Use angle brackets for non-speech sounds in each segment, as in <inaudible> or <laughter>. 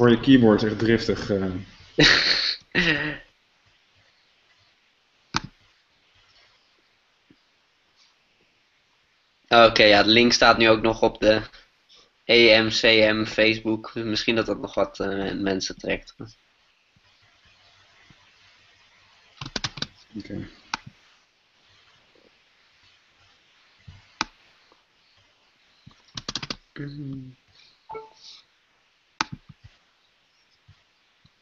hoor je keyboard echt driftig. eh. <laughs> Oké, ja, de link staat nu ook nog op de EMCM Facebook. Misschien dat dat nog wat eh, mensen trekt. Oké.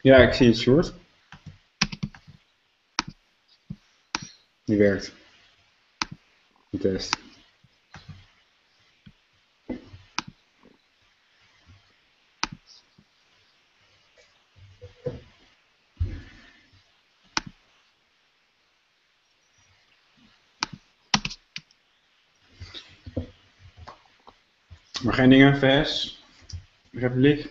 Ja, ik zie het short. Die werkt. Die test. Maar geen dingen, VS, Republiek.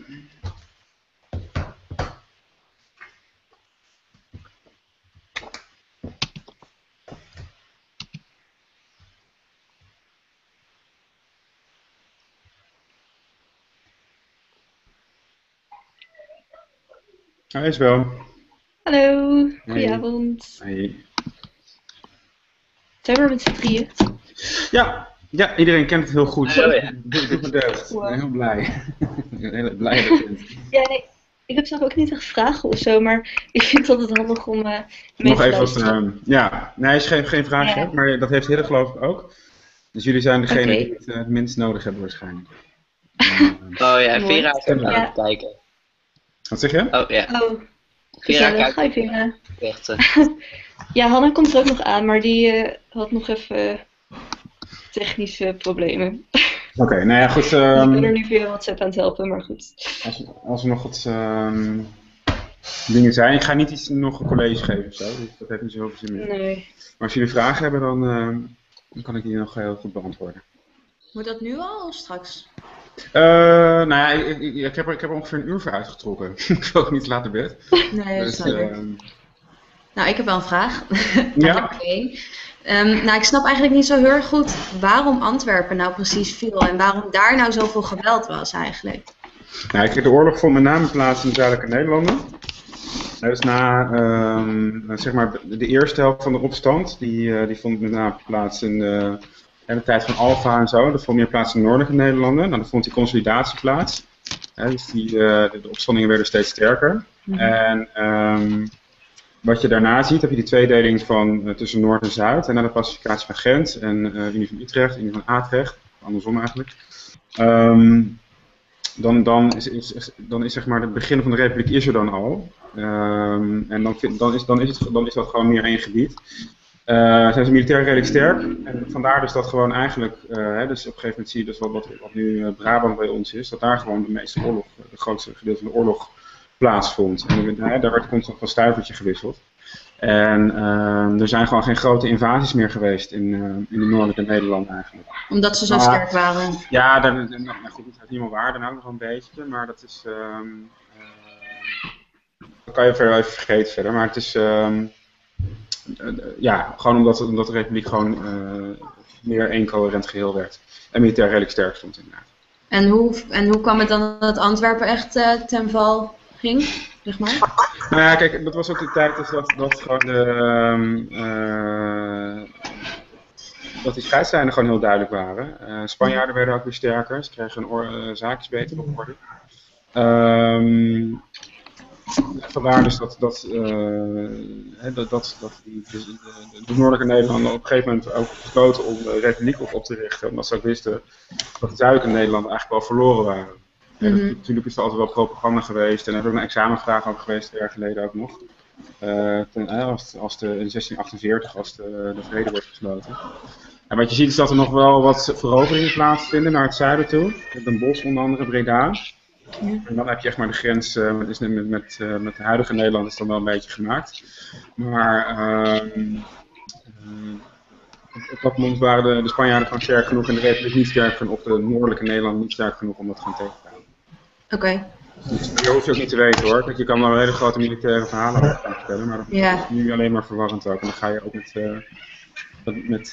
Hij is wel. Hallo, goedenavond. Hey. Zijn we er met z'n drieën? Ja, ja, iedereen kent het heel goed. Oh, ja. Ik ben heel blij. Ik <laughs> ben heel blij dat je. Ja, nee. Ik heb zelf ook niet echt vragen of zo, maar ik vind het altijd handig om eh mee Nog even wat, ehm, ja, nee, is geen, geen vraag, Ja. maar dat heeft Hidde geloof ik ook. Dus jullie zijn degene die het, eh, het minst nodig hebben waarschijnlijk. Oh ja. Vera is ook aan het kijken. Wat zeg je? Oh ja, Oh, gezellig. Hi Vera. eh, <laughs> Ja, Hanna komt er ook nog aan, maar die eh, had nog even technische problemen. Oké, nou ja, <laughs> goed. Ik ehm, ben er nu via WhatsApp aan het helpen, maar goed. als, als er nog wat ehm, dingen zijn, ik ga niet iets nog een college geven of zo, dus dat heeft niet zoveel zin meer. Nee. Maar als jullie vragen hebben, dan, ehm, dan kan ik die nog heel goed beantwoorden. Moet dat nu al of straks? Eh, nou ja, ik, ik, ik heb er, ik heb er ongeveer een uur voor uitgetrokken. <laughs> ik wil ook niet laten bed. Nee, dat Dus, snap ik. ehm, Nou, ik heb wel een vraag. <laughs> Ja? Oké. Ehm, nou, ik snap eigenlijk niet zo heel erg goed waarom Antwerpen nou precies viel en waarom daar nou zoveel geweld was eigenlijk. Nou, kijk, de oorlog vond met name plaats in de zuidelijke Nederlanden. Is na ehm, zeg maar de eerste helft van de opstand, die, eh, die vond met name plaats in de, in de tijd van Alfa en zo. Dat vond meer plaats in de noordelijke Nederlanden. Nou, dan vond die consolidatie plaats. Hè, dus die, eh, de, de opstandingen werden steeds sterker. En ehm, wat je daarna ziet, heb je die tweedeling van, eh, tussen Noord en Zuid. En dan de pacificatie van Gent en eh Unie van Utrecht, Unie van Atrecht. Andersom eigenlijk. Ehm, dan, dan, is, dan is zeg maar het begin van de republiek is er dan al. Ehm, en dan, vind- dan, is, dan, is het, dan is dat gewoon meer één gebied. Eh, zijn ze militair redelijk sterk. En vandaar dus dat gewoon eigenlijk, eh, hè, dus op een gegeven moment zie je dus wat, wat, wat nu eh, Brabant bij ons is, dat daar gewoon de meeste oorlog, de grootste gedeelte van de oorlog plaatsvond. En daar werd constant van stuivertje gewisseld. En ehm, er zijn gewoon geen grote invasies meer geweest in, in de noordelijke Nederlanden eigenlijk. Omdat ze zo Maar- sterk waren. Ja, daar, nou, nou goed, dat is niet meer waar, daarna nog wel een beetje, maar dat is, ehm, eh, dat kan je verder even vergeten verder, maar het is, ehm, eh, eh, ja, gewoon omdat, omdat de republiek gewoon eh, meer één coherent geheel werd. En militair redelijk sterk stond inderdaad. En hoe, en hoe kwam het dan dat Antwerpen echt eh, ten val ging? zeg maar? Nou ja, kijk, dat was ook de tijd dus dat, dat gewoon de, ehm, eh, dat die scheidslijnen gewoon heel duidelijk waren. Eh, Spanjaarden werden ook weer sterker, ze kregen hun eh, zaakjes beter op orde. Ehm vandaar dus dat, dat, eh, dat, dat, dat die, de, de, de noordelijke Nederlanden op een gegeven moment ook besloten om de republiek op, op te richten. Omdat ze ook wisten dat de zuidelijke Nederlanden eigenlijk wel verloren waren. Ja, dat- Mhm. natuurlijk is er altijd wel propaganda geweest en er is ook een examenvraag ook geweest, twee jaar geleden ook nog. Eh, ten, als, als de, in 1648, als de, de vrede wordt gesloten. En wat je ziet is dat er nog wel wat veroveringen plaatsvinden naar het zuiden toe. Den Bosch onder andere, Breda. En dan heb je echt maar de grens, eh, is met, met, met, eh, met de huidige Nederland is dan wel een beetje gemaakt. Maar ehm, eh, op- dat moment waren de, de Spanjaarden gewoon sterk genoeg en de Republiek niet sterk genoeg, of de noordelijke Nederland niet sterk genoeg om dat gewoon tegen te houden. Oké, Dus dat hoef je ook niet te weten hoor. Kijk, je kan wel een hele grote militaire verhalen over gaan vertellen, maar dat Ja. is nu alleen maar verwarrend ook. En dan ga je ook met, met,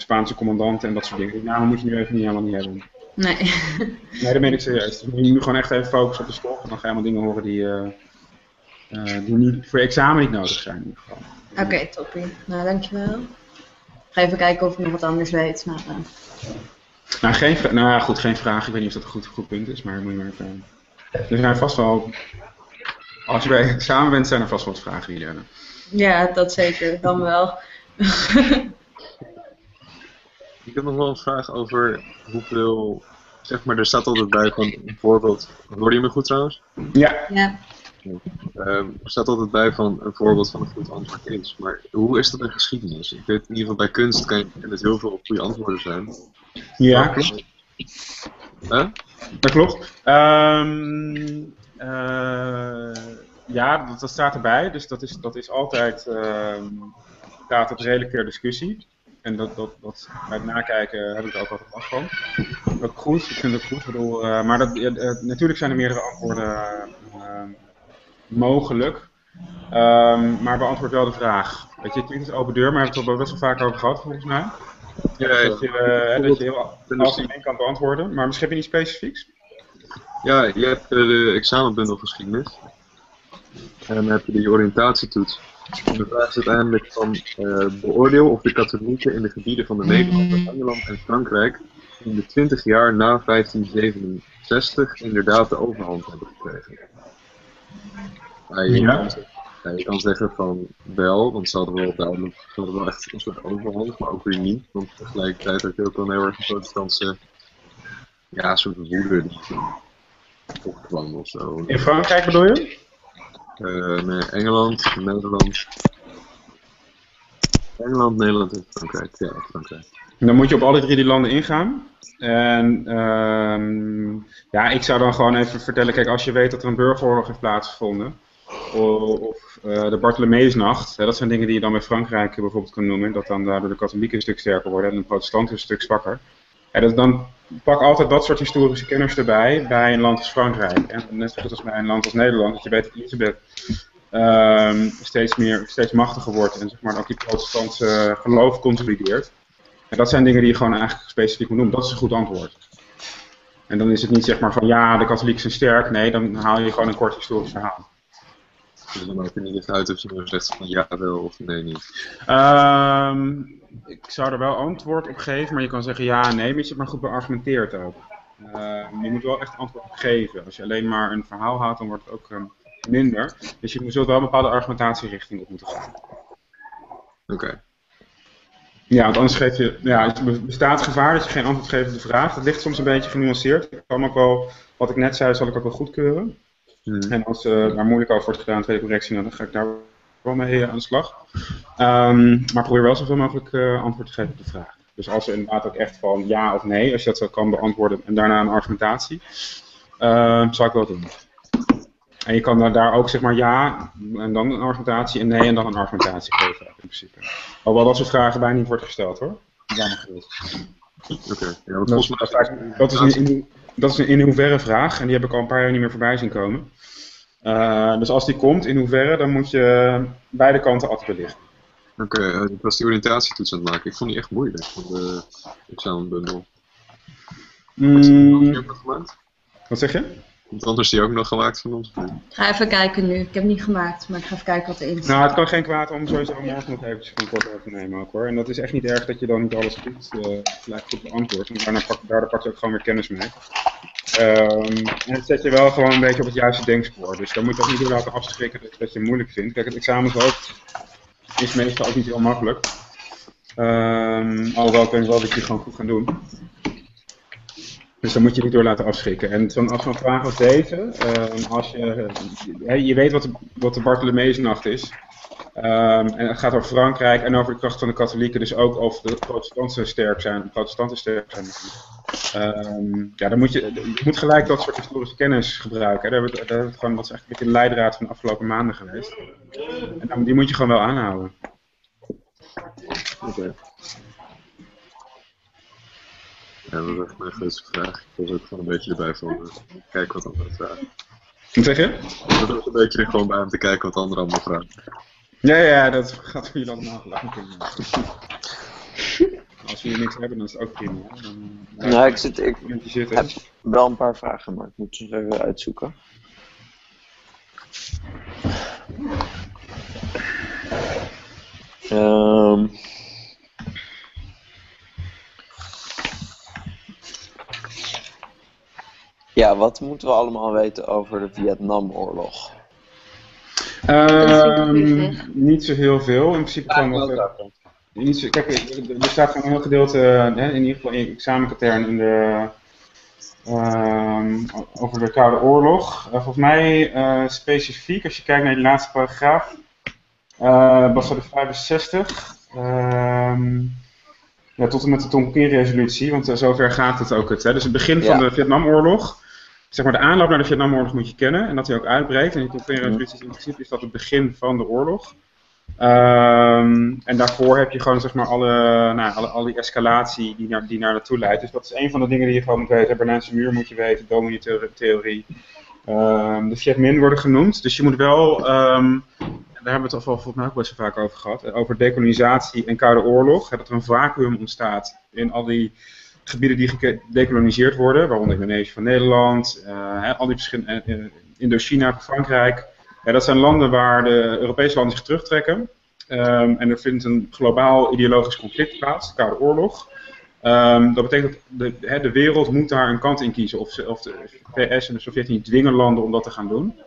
Spaanse commandanten en dat soort dingen. Die namen moet je nu even niet helemaal niet hebben. Nee. Nee, dat meen ik serieus. Dus je moet nu gewoon echt even focussen op de stof en dan ga je allemaal dingen horen die, eh, eh, die niet, voor je examen niet nodig zijn in ieder geval. Oké, toppie. Nou, dankjewel. Ga even kijken of ik nog wat anders weet. Maar, eh, Nou, geen, nou ja, goed, geen vraag. Ik weet niet of dat een goed, goed punt is, maar moet je maar even... Er zijn vast wel... Als je bij examen bent, zijn er vast wel wat vragen die jullie hebben. ja, dat zeker. Dan wel. <laughs> Ik heb nog wel een vraag over hoeveel, zeg maar, er staat altijd bij van een voorbeeld. Hoorde je me goed trouwens? Ja, Ja. Ehm, er staat altijd bij van een voorbeeld van een goed antwoord is. Maar hoe is dat in geschiedenis? Ik weet in ieder geval bij kunst kan je het heel veel goede antwoorden zijn. ja klopt. Huh? Dat klopt. Ehm, eh, ja, dat, dat staat erbij. Dus dat is, dat is altijd ehm staat het redelijk ter discussie. En dat, dat, dat, bij het nakijken heb ik er ook altijd last van. Ook goed, ik vind het goed. Ik bedoel, eh, maar dat, ja, eh, natuurlijk zijn er meerdere antwoorden eh, mogelijk. Ehm, maar beantwoord wel de vraag. Weet je, het klinkt als open deur, maar we hebben het er best wel vaak over gehad volgens mij. Ja, Dat je, eh, dat je heel algemeen kan beantwoorden. Maar misschien heb je niet specifieks. ja, je hebt de examenbundel geschiedenis. En dan heb je die oriëntatietoets. En de vraag is uiteindelijk van eh, beoordeel of de katholieken in de gebieden van de Nederlanden, Engeland en Frankrijk in de 20 jaar na 1567 inderdaad de overhand hebben gekregen. Ja, je, Ja. Kan, zeggen- ja, je kan zeggen van wel, want ze hadden wel duidelijk ze hadden wel echt een soort overhand, maar ook weer niet. Want tegelijkertijd had je ook wel heel erg een protestantse ja, soort woede die opkwam of zo. In Frankrijk bedoel je? Eh, nee, Engeland, Nederland. Engeland, Nederland en Frankrijk. Ja, Frankrijk. Dan moet je op alle drie die landen ingaan. En ehm, ja, ik zou dan gewoon even vertellen, kijk, als je weet dat er een burgeroorlog heeft plaatsgevonden, of eh, de Bartholomeusnacht, dat zijn dingen die je dan bij Frankrijk bijvoorbeeld kan noemen, dat dan daardoor de katholieken een stuk sterker worden en de protestanten een stuk zwakker. Ja, dat, dan pak altijd dat soort historische kenners erbij bij een land als Frankrijk. En net zo goed als bij een land als Nederland, dat je weet dat Elisabeth ehm, steeds, meer, steeds machtiger wordt en zeg maar, ook die protestantse geloof consolideert. En dat zijn dingen die je gewoon eigenlijk specifiek moet noemen. Dat is een goed antwoord. En dan is het niet zeg maar van ja, de katholieken zijn sterk. Nee, dan haal je gewoon een kort historisch verhaal. Dus dan maakt het niet echt uit of je nu zegt van ja wel of nee niet. Ehm, ik zou er wel antwoord op geven, maar je kan zeggen ja, nee, mits je maar goed beargumenteert ook. Ehm, je moet wel echt antwoord op geven. Als je alleen maar een verhaal houdt, dan wordt het ook ehm, minder. Dus je zult wel een bepaalde argumentatierichting op moeten gaan. Oké. Ja, want anders geef je, ja, het bestaat gevaar dat je geen antwoord geeft op de vraag. Dat ligt soms een beetje genuanceerd. Ik kan ook wel, wat ik net zei, zal ik ook wel goedkeuren. Hmm. En als eh, daar moeilijk over wordt gedaan, tweede correctie, dan ga ik daar wel mee aan de slag. Ehm, maar probeer wel zoveel mogelijk eh, antwoord te geven op de vraag. Dus als er inderdaad ook echt van ja of nee, als je dat zo kan beantwoorden en daarna een argumentatie, ehm, zou ik wel doen. En je kan daar- daar ook zeg maar ja en dan een argumentatie en nee en dan een argumentatie geven in principe. Alhoewel dat soort vragen bijna niet wordt gesteld hoor. Ja, Dat, mij dat is een in, dat is een in hoeverre vraag en die heb ik al een paar jaar niet meer voorbij zien komen. Eh, dus als die komt, in hoeverre, dan moet je beide kanten altijd belichten. Oké, eh, ik was die oriëntatietoets aan het maken. Ik vond die echt moeilijk van de examenbundel. Heb je Mm, gemaakt? wat zeg je? Want anders is die ook nog gemaakt van ons. Ik ga even kijken nu. Ik heb het niet gemaakt, maar ik ga even kijken wat erin staat. Nou, het kan geen kwaad om sowieso morgen nog eventjes een kort over te nemen ook hoor. En dat is echt niet erg dat je dan niet alles goed, eh, gelijk goed beantwoordt. Want daarna pak, daardoor pak je ook gewoon weer kennis mee. Ehm, en het zet je wel gewoon een beetje op het juiste denkspoor. Dus daar moet je ook niet door laten afschrikken dat, dat je het moeilijk vindt. Kijk, het examenshoofd is meestal ook niet heel makkelijk. Ehm alhoewel ik denk wel dat je het gewoon goed gaan doen. Dus daar moet je niet door laten afschrikken. En zo'n als zo'n vraag als deze, ehm, als je, je weet wat de, wat de is. Ehm, en het gaat over Frankrijk en over de kracht van de katholieken, dus ook over de protestanten sterk zijn, protestanten sterk zijn. Ehm, ja, dan moet je, je moet gelijk dat soort historische kennis gebruiken. Hebben we gewoon, dat is eigenlijk een leidraad van de afgelopen maanden geweest. En dan- die moet je gewoon wel aanhouden. Oké. Ja, dat is echt mijn grootste vraag. Ik was ook gewoon een beetje erbij van, eh, kijk wat anderen vragen. Wat zeg je? Dat was een beetje er gewoon bij om te kijken wat anderen allemaal vragen. Ja, ja, dat gaat voor jullie allemaal gelijk. Als jullie niks hebben, dan is het ook prima. Dan, eh, Nou, ik, zit, ik heb wel een paar vragen, maar ik moet ze even uitzoeken. Ehm ja, wat moeten we allemaal weten over de Vietnamoorlog? Ehm, niet zo heel veel. In principe gewoon wat. eh, niet zo, kijk, er er staat gewoon een heel gedeelte, eh, hè, in ieder geval in examenkatern in de, ehm, over de Koude Oorlog. Eh, volgens mij eh, specifiek, als je kijkt naar die laatste paragraaf, eh was dat de 65. ehm, ja, tot en met de Tonkin-resolutie, want eh, zover gaat het ook. Het, hè. Dus het begin van Ja. de Vietnamoorlog. Zeg maar, de aanloop naar de Vietnamoorlog moet je kennen en dat hij ook uitbreekt. En die Tonkin-resolutie is in principe is dat het begin van de oorlog. Ehm, en daarvoor heb je gewoon zeg maar alle, nou, alle, alle die escalatie die naar, die naar naartoe leidt. Dus dat is een van de dingen die je gewoon moet weten. Berlijnse muur moet je weten, Domini-theorie. Ehm, de Viet Minh worden genoemd. Dus je moet wel, ehm, daar hebben we het al volgens mij ook best wel vaak over gehad, eh, over dekolonisatie en Koude Oorlog. Dat er een vacuüm ontstaat in al die gebieden die gedekoloniseerd worden, waaronder Indonesië van Nederland, eh, al die verschillende, eh, eh, Indochina van Frankrijk. Ja, dat zijn landen waar de Europese landen zich terugtrekken. Ehm, en er vindt een globaal ideologisch conflict plaats, de Koude Oorlog. Ehm, dat betekent dat de, de wereld moet daar een kant in kiezen. Of, ze- of de VS en de Sovjet-Unie dwingen landen om dat te gaan doen.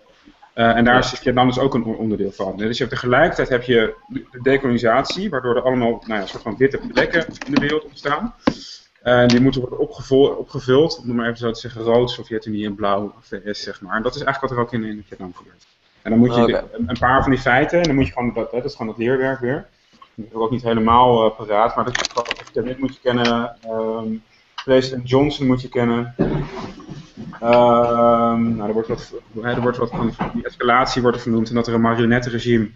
En daar is Vietnam dus ook een onderdeel van. Dus je hebt tegelijkertijd heb je de de dekolonisatie, waardoor er allemaal nou ja, soort van witte plekken in de wereld ontstaan. En die moeten worden opgevul- opgevuld, om het maar even zo te zeggen, rood, Sovjet-Unie en blauw, VS zeg maar. En dat is eigenlijk wat er ook in, in Vietnam gebeurt. En dan moet je een, paar van die feiten, en dan moet je gewoon, dat, dat is gewoon dat leerwerk weer. Dat is ook niet helemaal eh, paraat, maar dat Vietnam moet je kennen, ehm, president Johnson moet je kennen. Ehm, nou, er wordt wat, er wordt wat van die escalatie wordt er vernoemd en dat er een marionettenregime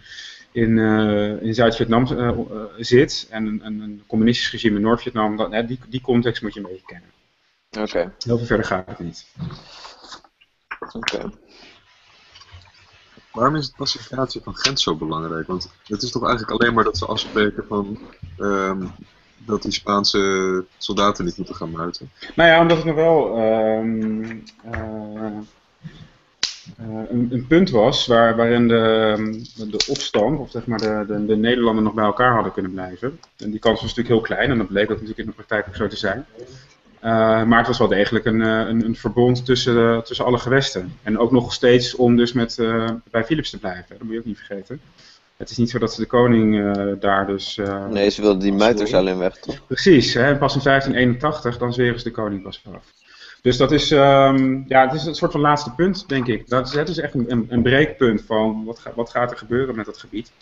in, eh, in Zuid-Vietnam eh, eh, zit en een, een, communistisch regime in Noord-Vietnam. Hè, Die, die context moet je een beetje kennen. Oké, Heel veel verder gaat het niet. oké. Waarom is de pacificatie van Gent zo belangrijk? Want het is toch eigenlijk alleen maar dat ze afspreken van ehm, dat die Spaanse soldaten niet moeten gaan muiten. Nou ja, omdat het nog wel eh, een, een punt was waar, waarin de, de opstand, of zeg maar de, de, de Nederlanden nog bij elkaar hadden kunnen blijven. En die kans was natuurlijk heel klein en dat bleek ook natuurlijk in de praktijk ook zo te zijn. Eh, maar het was wel degelijk een, eh, een, een verbond tussen, eh, tussen alle gewesten. En ook nog steeds om dus met, eh, bij Philips te blijven. Dat moet je ook niet vergeten. Het is niet zo dat ze de koning eh, daar dus... eh, Nee, ze wilden die muiters alleen weg, toch? Precies, hè, pas in 1581, dan zweren ze de koning pas vanaf. Dus dat is, ehm, ja, het is een soort van laatste punt, denk ik. Dat is, het is echt een, een, breekpunt van wat, ga- wat gaat er gebeuren met dat gebied,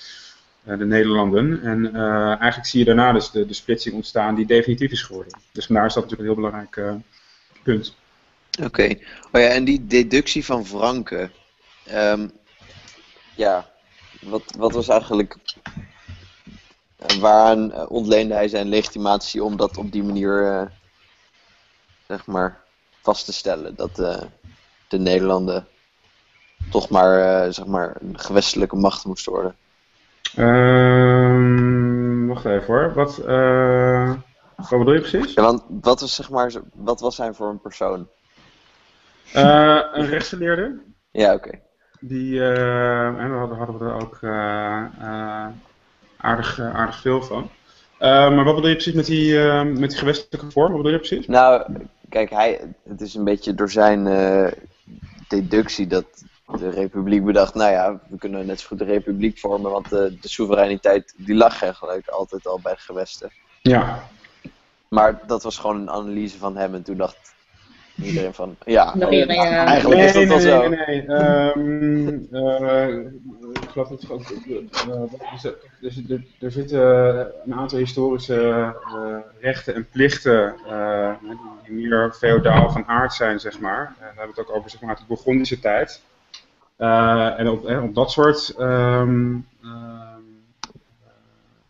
eh, de Nederlanden. En eh, eigenlijk zie je daarna dus de, de splitsing ontstaan die definitief is geworden. Dus vandaar is dat natuurlijk een heel belangrijk eh, punt. Oké. Oh ja, en die deductie van Franken. Ehm, ja, wat, wat was eigenlijk. Waaraan ontleende hij zijn legitimatie om dat op die manier. zeg maar. Vast te stellen? Dat eh, de Nederlanden. toch maar. eh, zeg maar. een gewestelijke macht moesten worden. Ehm, wacht even hoor, wat, wat bedoel je precies? Ja, want wat was zeg maar. wat was hij voor een persoon? Eh, een rechtsgeleerde. Ja, oké. Die, en we hadden, hadden we er ook aardig, aardig veel van. Eh, maar wat bedoel je precies met die, eh, met die gewestelijke vorm? Wat bedoel je precies? Nou, kijk, hij, het is een beetje door zijn eh, deductie dat de republiek bedacht, nou ja, we kunnen net zo goed de republiek vormen, want de, de soevereiniteit die lag eigenlijk altijd al bij de gewesten. Ja. Maar dat was gewoon een analyse van hem en toen dacht iedereen van, ja, oh, iedereen, ja. eigenlijk is dat nee, wel nee, zo. nee, nee. Ehm, eh, ik geloof dat het gewoon- eh, wat is het? er, zit- er, er zitten een aantal historische eh, rechten en plichten eh, die, die meer feodaal van aard zijn, zeg maar. En dan hebben we het ook over zeg maar, uit de Burgondische tijd. Eh, en op, eh, op dat soort ehm, ehm,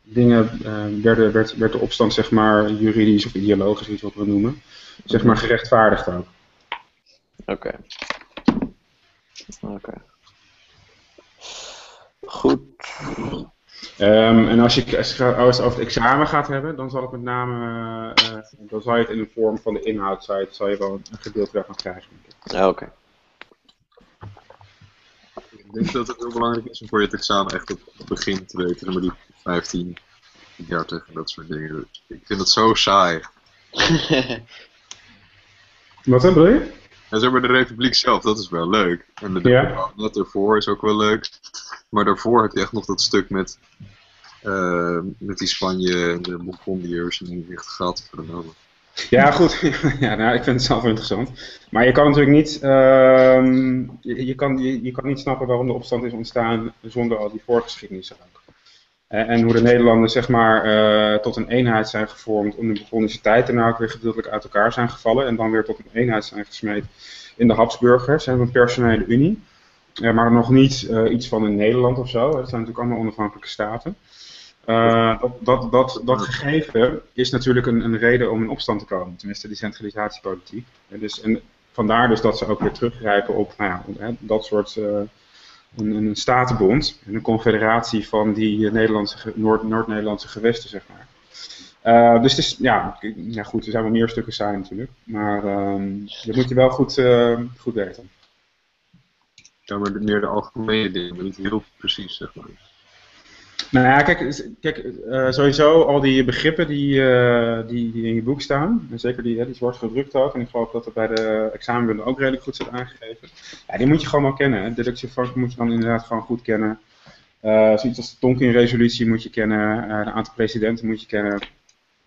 dingen eh, werd, werd de opstand zeg maar, juridisch of ideologisch, iets wat we noemen, zeg maar, gerechtvaardigd ook. Oké. Oké. Goed. Ehm, en als je, als je het over het examen gaat hebben, dan zal het met name, eh, dan zal je het in de vorm van de inhoud, zal je, zal je wel een gedeelte daarvan krijgen. Ja, oké. Ik denk dat het heel belangrijk is om voor je het examen echt op het begin te weten. Maar die 15, 30 en dat soort dingen. Ik vind het zo saai. <laughs> Wat hè, bedoel je? En zeg maar de Republiek zelf, dat is wel leuk. En de Ja. net ervoor is ook wel leuk. Maar daarvoor heb je echt nog dat stuk met, eh, met die Spanje en de Burgondiërs en die echt gaat voor de. Ja, goed. <laughs> ja, nou, ik vind het zelf wel interessant. Maar je kan natuurlijk niet, ehm, je, je kan, je, je kan niet snappen waarom de opstand is ontstaan zonder al die voorgeschiedenis ook. Eh, en hoe de Nederlanden zeg maar eh, tot een eenheid zijn gevormd om de Burgondische tijd daarna ook weer gedeeltelijk uit elkaar zijn gevallen en dan weer tot een eenheid zijn gesmeed in de Habsburgers. Hebben een personele unie, Eh, maar nog niet iets van een Nederland of zo. Dat zijn natuurlijk allemaal onafhankelijke staten. Dat, dat, dat, dat gegeven is natuurlijk een, een reden om in opstand te komen, tenminste die centralisatiepolitiek. En, dus, en vandaar dus dat ze ook weer teruggrijpen op nou ja, dat soort een, een statenbond, en een confederatie van die eh, Nederlandse, Noord-Nederlandse gewesten, zeg maar. Eh, dus het is, ja, ja, goed, er zijn wel meer stukken saai natuurlijk, maar ehm dat moet je wel goed, eh, goed weten. Ja, maar meer de algemene dingen, niet heel precies, zeg maar. Nou ja, kijk, kijk eh, sowieso al die begrippen die, eh, die, die in je boek staan, en zeker die, die zwart gedrukt ook, en ik geloof dat het bij de examenbundel ook redelijk goed zit aangegeven. Ja, die moet je gewoon wel kennen. Hè. Deductie van moet je dan inderdaad gewoon goed kennen. Eh, zoiets als de Tonkin-resolutie moet je kennen, een aantal presidenten moet je kennen.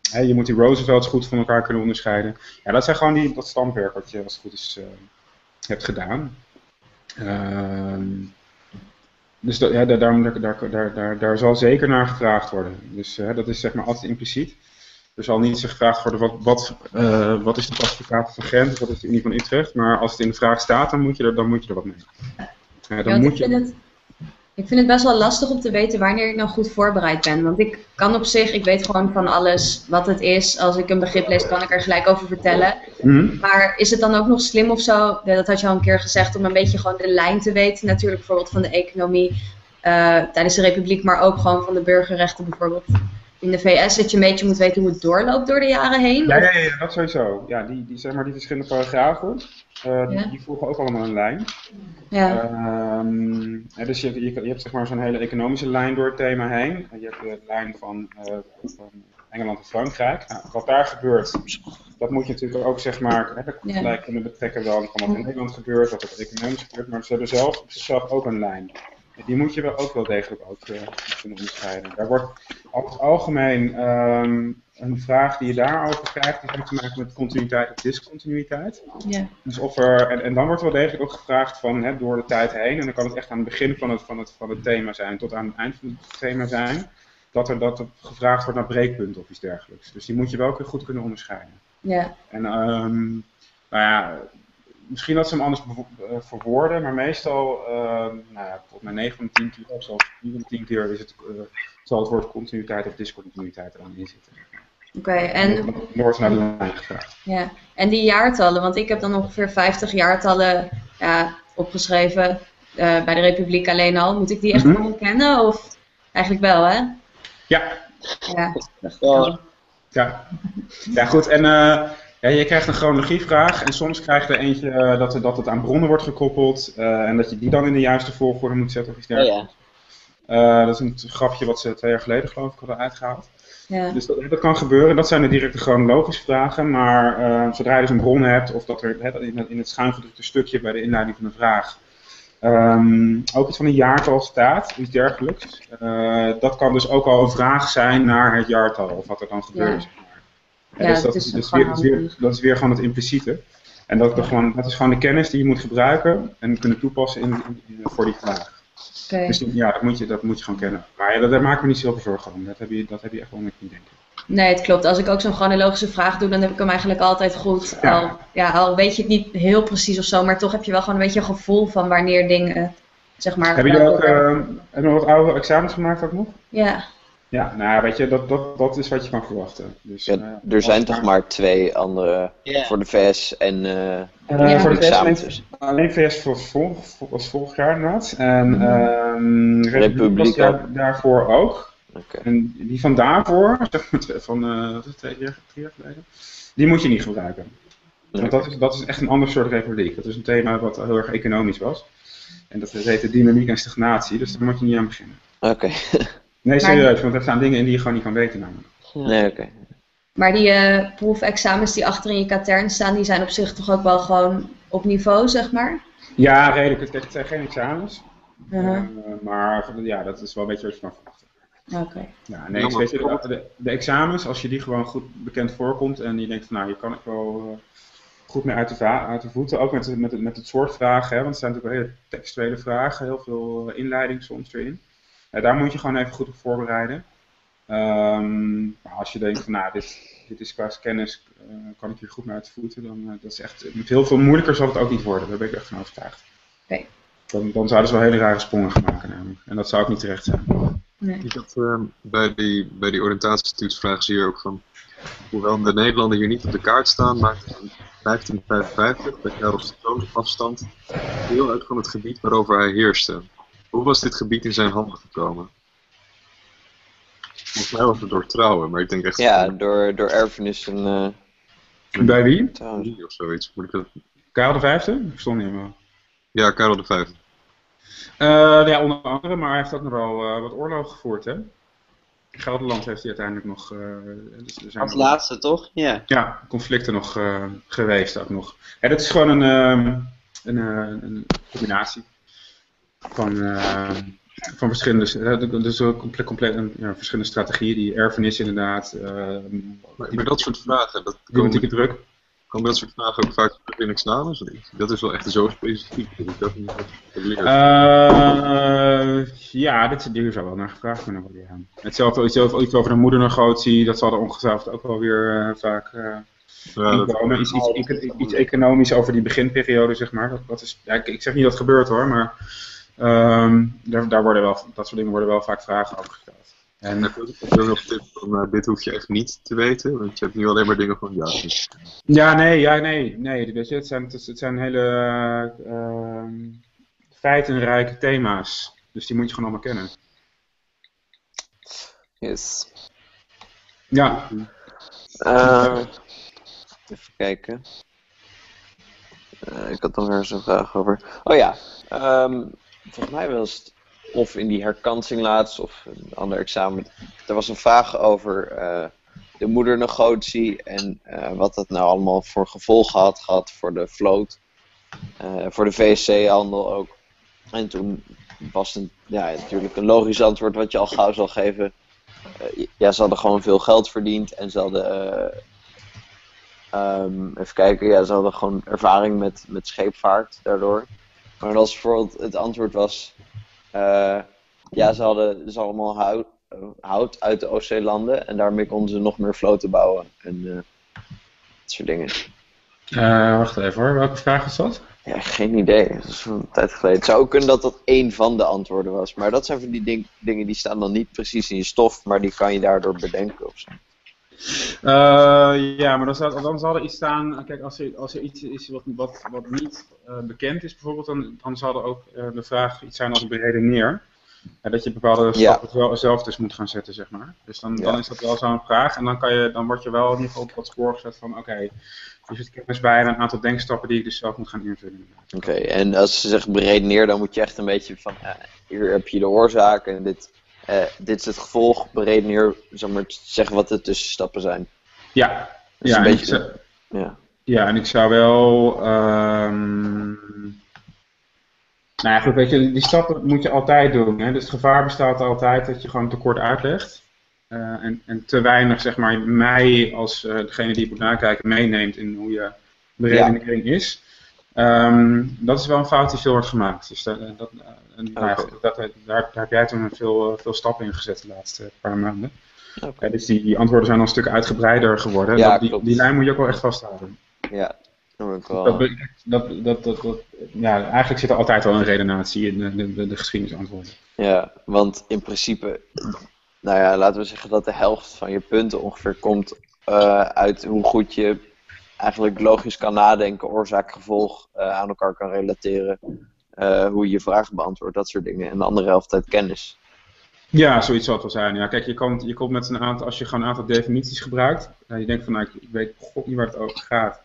Je moet die Roosevelts goed van elkaar kunnen onderscheiden. Ja, dat zijn gewoon die, dat standwerk wat je als het goed is hebt gedaan. Ehm dus dat, ja, daar, daar, daar, daar, zal zeker naar gevraagd worden. Dus hè, dat is zeg maar altijd impliciet. Er zal niet gevraagd worden wat, wat, eh, wat is de pacificatie van Gent, of wat is de Unie van Utrecht. Maar als het in de vraag staat, dan moet je er, dan moet je er wat mee. Dan Ja, moet ik, je, het, ik vind het best wel lastig om te weten wanneer ik nou goed voorbereid ben. Want ik kan op zich, ik weet gewoon van alles wat het is. Als ik een begrip lees, kan ik er gelijk over vertellen. Mhm. Maar is het dan ook nog slim of zo, dat had je al een keer gezegd, om een beetje gewoon de lijn te weten? Natuurlijk bijvoorbeeld van de economie eh, tijdens de republiek, maar ook gewoon van de burgerrechten bijvoorbeeld. In de VS dat je een beetje moet weten hoe het doorloopt door de jaren heen. Ja, ja, ja, dat sowieso. Ja, die, die, zeg maar, die verschillende paragrafen, eh, die, Ja. die volgen ook allemaal een lijn. Ja. Ehm, dus je, je, je hebt zeg maar zo'n hele economische lijn door het thema heen. En je hebt de lijn van, eh, van Engeland en Frankrijk. Nou, wat daar gebeurt, dat moet je natuurlijk ook zeg maar hè, gelijk kunnen betrekken dan van wat in Nederland gebeurt, wat er economisch gebeurt. Maar ze hebben zelf zichzelf ook een lijn. Die moet je wel ook wel degelijk ook eh, kunnen onderscheiden. Daar wordt over het algemeen ehm, een vraag die je daarover krijgt, die heeft te maken met continuïteit of discontinuïteit. ja. Dus of er, en, en dan wordt wel degelijk ook gevraagd van hè, door de tijd heen, en dan kan het echt aan het begin van het, van, het, van het thema zijn tot aan het eind van het thema zijn, dat er, dat er gevraagd wordt naar breekpunten of iets dergelijks. Dus die moet je wel weer goed kunnen onderscheiden. ja. En ehm, nou ja, misschien dat ze hem anders eh, verwoorden, maar meestal, ehm, nou ja, volgens mij 9 van de 10 keer, of zelfs 4 van de 10 keer is het, eh, zal het woord continuïteit of discontinuïteit er dan in zitten. Oké, en er naar de lijn gevraagd. Ja, en die jaartallen, want ik heb dan ongeveer 50 jaartallen ja, opgeschreven eh, bij de Republiek alleen al. Moet ik die echt Mhm. allemaal kennen? Of eigenlijk wel, hè? Ja, Ja, Ja. Ja, ja goed. En eh, Ja, je krijgt een chronologievraag en soms krijg je er eentje eh, dat, er- dat het aan bronnen wordt gekoppeld eh, en dat je die dan in de juiste volgorde moet zetten of iets Ja, dergelijks. ja. Eh, dat is een grapje wat ze twee jaar geleden geloof ik hadden uitgehaald. Ja. Dus dat, dat kan gebeuren. Dat zijn de directe chronologische vragen. Maar eh, zodra je dus een bron hebt, of dat er hè, in, het, in het schuingedrukte stukje bij de inleiding van de vraag ehm, ook iets van een jaartal staat, iets dergelijks. eh, dat kan dus ook al een vraag zijn naar het jaartal, of wat er dan gebeurt. Ja. Ja, dus dat, is, weer, dat, is weer, handig. dat is weer gewoon het impliciete. En dat, is gewoon, dat is gewoon de kennis die je moet gebruiken en kunnen toepassen in, in- in- voor die vraag. Dus ja, dat moet, je, dat moet je gewoon kennen. Maar ja, daar, maken we niet zoveel zorgen om. Dat heb je, dat heb je echt wel met niet denken. Nee, het klopt. Als ik ook zo'n chronologische vraag doe, dan heb ik hem eigenlijk altijd goed. Ja. Al, ja, al weet je het niet heel precies of zo, maar toch heb je wel gewoon een beetje een gevoel van wanneer dingen, zeg maar... Heb je ook, welke- eh, nog wat oude examens gemaakt ook nog? Ja, Ja, nou weet je, dat, dat, dat is wat je kan verwachten. Dus, Ja, eh, er zijn toch maar twee andere voor de VS en Ja. voor de VS examens. alleen, alleen VS voor vol, vol- was vorig jaar inderdaad. En Mhm. ehm Republiek was Republiek daarvoor ook. Oké. En die van daarvoor, <laughs> zeg maar twee- van eh, het, twee jaar, drie jaar geleden, die moet je niet gebruiken. Want dat is, dat is echt een ander soort republiek. Dat is een thema wat heel erg economisch was. En dat heet de dynamiek en stagnatie, dus daar moet je niet aan beginnen. Oké. <laughs> Nee, serieus, want er staan dingen in die je gewoon niet kan weten namelijk. Nee, oké. maar die eh proefexamens die achter in je katern staan, die zijn op zich toch ook wel gewoon op niveau, zeg maar? Ja, redelijk. Het zijn geen examens. Uh-huh. Eh, maar ja, dat is wel een beetje wat je kan verwachten. Oké. Ja, nee, weet je, de, de, de examens, als je die gewoon goed bekend voorkomt en je denkt van nou, hier kan ik wel eh, goed mee uit de, uit de voeten, ook met, met, het- met het soort vragen, hè, want het zijn natuurlijk hele textuele vragen, heel veel inleiding soms erin. Ja, daar moet je gewoon even goed op voorbereiden. Ehm, maar als je denkt van nou, dit, dit is qua kennis, eh, kan ik hier goed uit de voeten, dan uh, dat is echt, heel veel moeilijker zal het ook niet worden, daar ben ik echt van overtuigd. Oké. Dan, dan zouden ze wel hele rare sprongen gaan maken namelijk. En dat zou ook niet terecht zijn. Nee. Ik had ehm, bij die, bij die oriëntatietoetsvraag zie je ook van, hoewel de Nederlanden hier niet op de kaart staan, maakt het in 1555, bij Karel afstand, deel uit van het gebied waarover hij heerste. Hoe was dit gebied in zijn handen gekomen? Volgens mij was het door trouwen, maar ik denk echt Ja, door, door erfenis en eh Bij wie? trouwens. of zoiets. Moet ik dat... Karel de Vijfde? Ik verstond niet helemaal. Ja, Karel de Vijfde. Eh, ja, onder andere, maar hij heeft ook nog wel eh, wat oorlogen gevoerd, hè? Gelderland heeft hij uiteindelijk nog... eh, dus er zijn Als nog- laatste, toch? Ja. Ja, conflicten nog eh, geweest ook nog. Ja, dat is gewoon een, ehm, een, eh, een combinatie van, eh, van verschillende, dus compleet, compleet ja, verschillende strategieën, die erfenis inderdaad, eh, Maar, maar dat soort vragen, dat diplomatieke druk. komen dat soort vragen ook vaak in examens? Dat is wel echt zo specifiek dat niet ja, dit, hier zou wel naar gevraagd kunnen worden. Ja. Hetzelfde iets over, iets over de moedernegotie, dat zal er ongetwijfeld ook wel weer vaak ja, inkomen. Iets, iets, iets, iets economisch over die beginperiode, zeg maar. Dat, dat is, ja, ik, ik zeg niet dat het gebeurt hoor, maar ehm, daar, daar worden wel, dat soort dingen worden wel vaak vragen over gesteld. En heb je ook- heb je ook nog tips van uh, dit hoef je echt niet te weten? Want je hebt nu alleen maar dingen van ja. dus- Ja, nee, ja, nee, nee. Weet je, het zijn, het, zijn hele eh, ehm, feitenrijke thema's. Dus die moet je gewoon allemaal kennen. Yes. Ja, Eh, even kijken. Eh, ik had nog ergens een vraag over. Oh ja, ehm, volgens mij was het of in die herkansing laatst of een ander examen. Er was een vraag over eh, de moedernegotie en eh, wat dat nou allemaal voor gevolgen had gehad voor de vloot. eh, voor de VSC-handel ook. En toen was het ja, natuurlijk een logisch antwoord wat je al gauw zal geven. Ja, ze hadden gewoon veel geld verdiend en ze hadden, eh, ehm, even kijken, ja, ze hadden gewoon ervaring met, met scheepvaart daardoor. Maar als bijvoorbeeld het antwoord was, eh, ja, ze hadden dus allemaal hout, hout uit de Oostzeelanden en daarmee konden ze nog meer vloten bouwen en eh, dat soort dingen. Eh, wacht even hoor, welke vraag is dat? Ja, geen idee. Dat is een tijd geleden. Het zou ook kunnen dat dat één van de antwoorden was. Maar dat zijn van die ding- dingen die staan dan niet precies in je stof, maar die kan je daardoor bedenken of zo. Eh, ja, maar dan, zou, dan zal er iets staan. Kijk, als er, als er iets is wat, wat, wat niet eh, bekend is, bijvoorbeeld, dan, dan zal er ook eh, de vraag iets zijn als beredeneer. Ja, dat je bepaalde Ja. stappen wel zelf dus moet gaan zetten, zeg maar. Dus dan, dan Ja. is dat wel zo'n vraag. En dan, kan je, dan word je wel in ieder geval op dat spoor gezet van, oké, er zit kennis bij en een aantal denkstappen die ik dus zelf moet gaan invullen. Oké, en als ze zeggen beredeneer, dan moet je echt een beetje van, hier heb je de oorzaak en dit, eh, dit is het gevolg. Beredeneer, zeg maar, zeg wat de tussenstappen zijn. Ja, Dus ja, een en beetje- ik zou- Ja. ja, en ik zou wel... ehm nou ja, goed, weet je, die stappen moet je altijd doen. Hè? Dus het gevaar bestaat altijd dat je gewoon te kort uitlegt. Eh, en, en te weinig, zeg maar, mij als eh, degene die moet nakijken meeneemt in hoe je beredenering is. Ehm, dat is wel een fout die veel wordt gemaakt. Dus dat, dat, eh, nou Oké. goed, dat, daar, daar heb jij toen veel, eh, veel stappen in gezet de laatste paar maanden. Ja, dus die, die antwoorden zijn al een stuk uitgebreider geworden. Ja, dat, die, die lijn moet je ook wel echt vasthouden. Ja, dat. Dat, dat, dat, dat, dat- ja, eigenlijk zit er altijd wel een redenatie in de, de, de, de geschiedenisantwoorden. Ja, want in principe, nou ja, laten we zeggen dat de helft van je punten ongeveer komt eh, uit hoe goed je eigenlijk logisch kan nadenken, oorzaak-gevolg eh, aan elkaar kan relateren, eh, hoe je je vragen beantwoordt, dat soort dingen. En de andere helft uit kennis. Ja, zoiets zal het wel zijn. Ja, kijk, je komt, je komt met een aantal, als je gewoon een aantal definities gebruikt, nou, je denkt van, nou, ik, ik weet god niet waar het over gaat.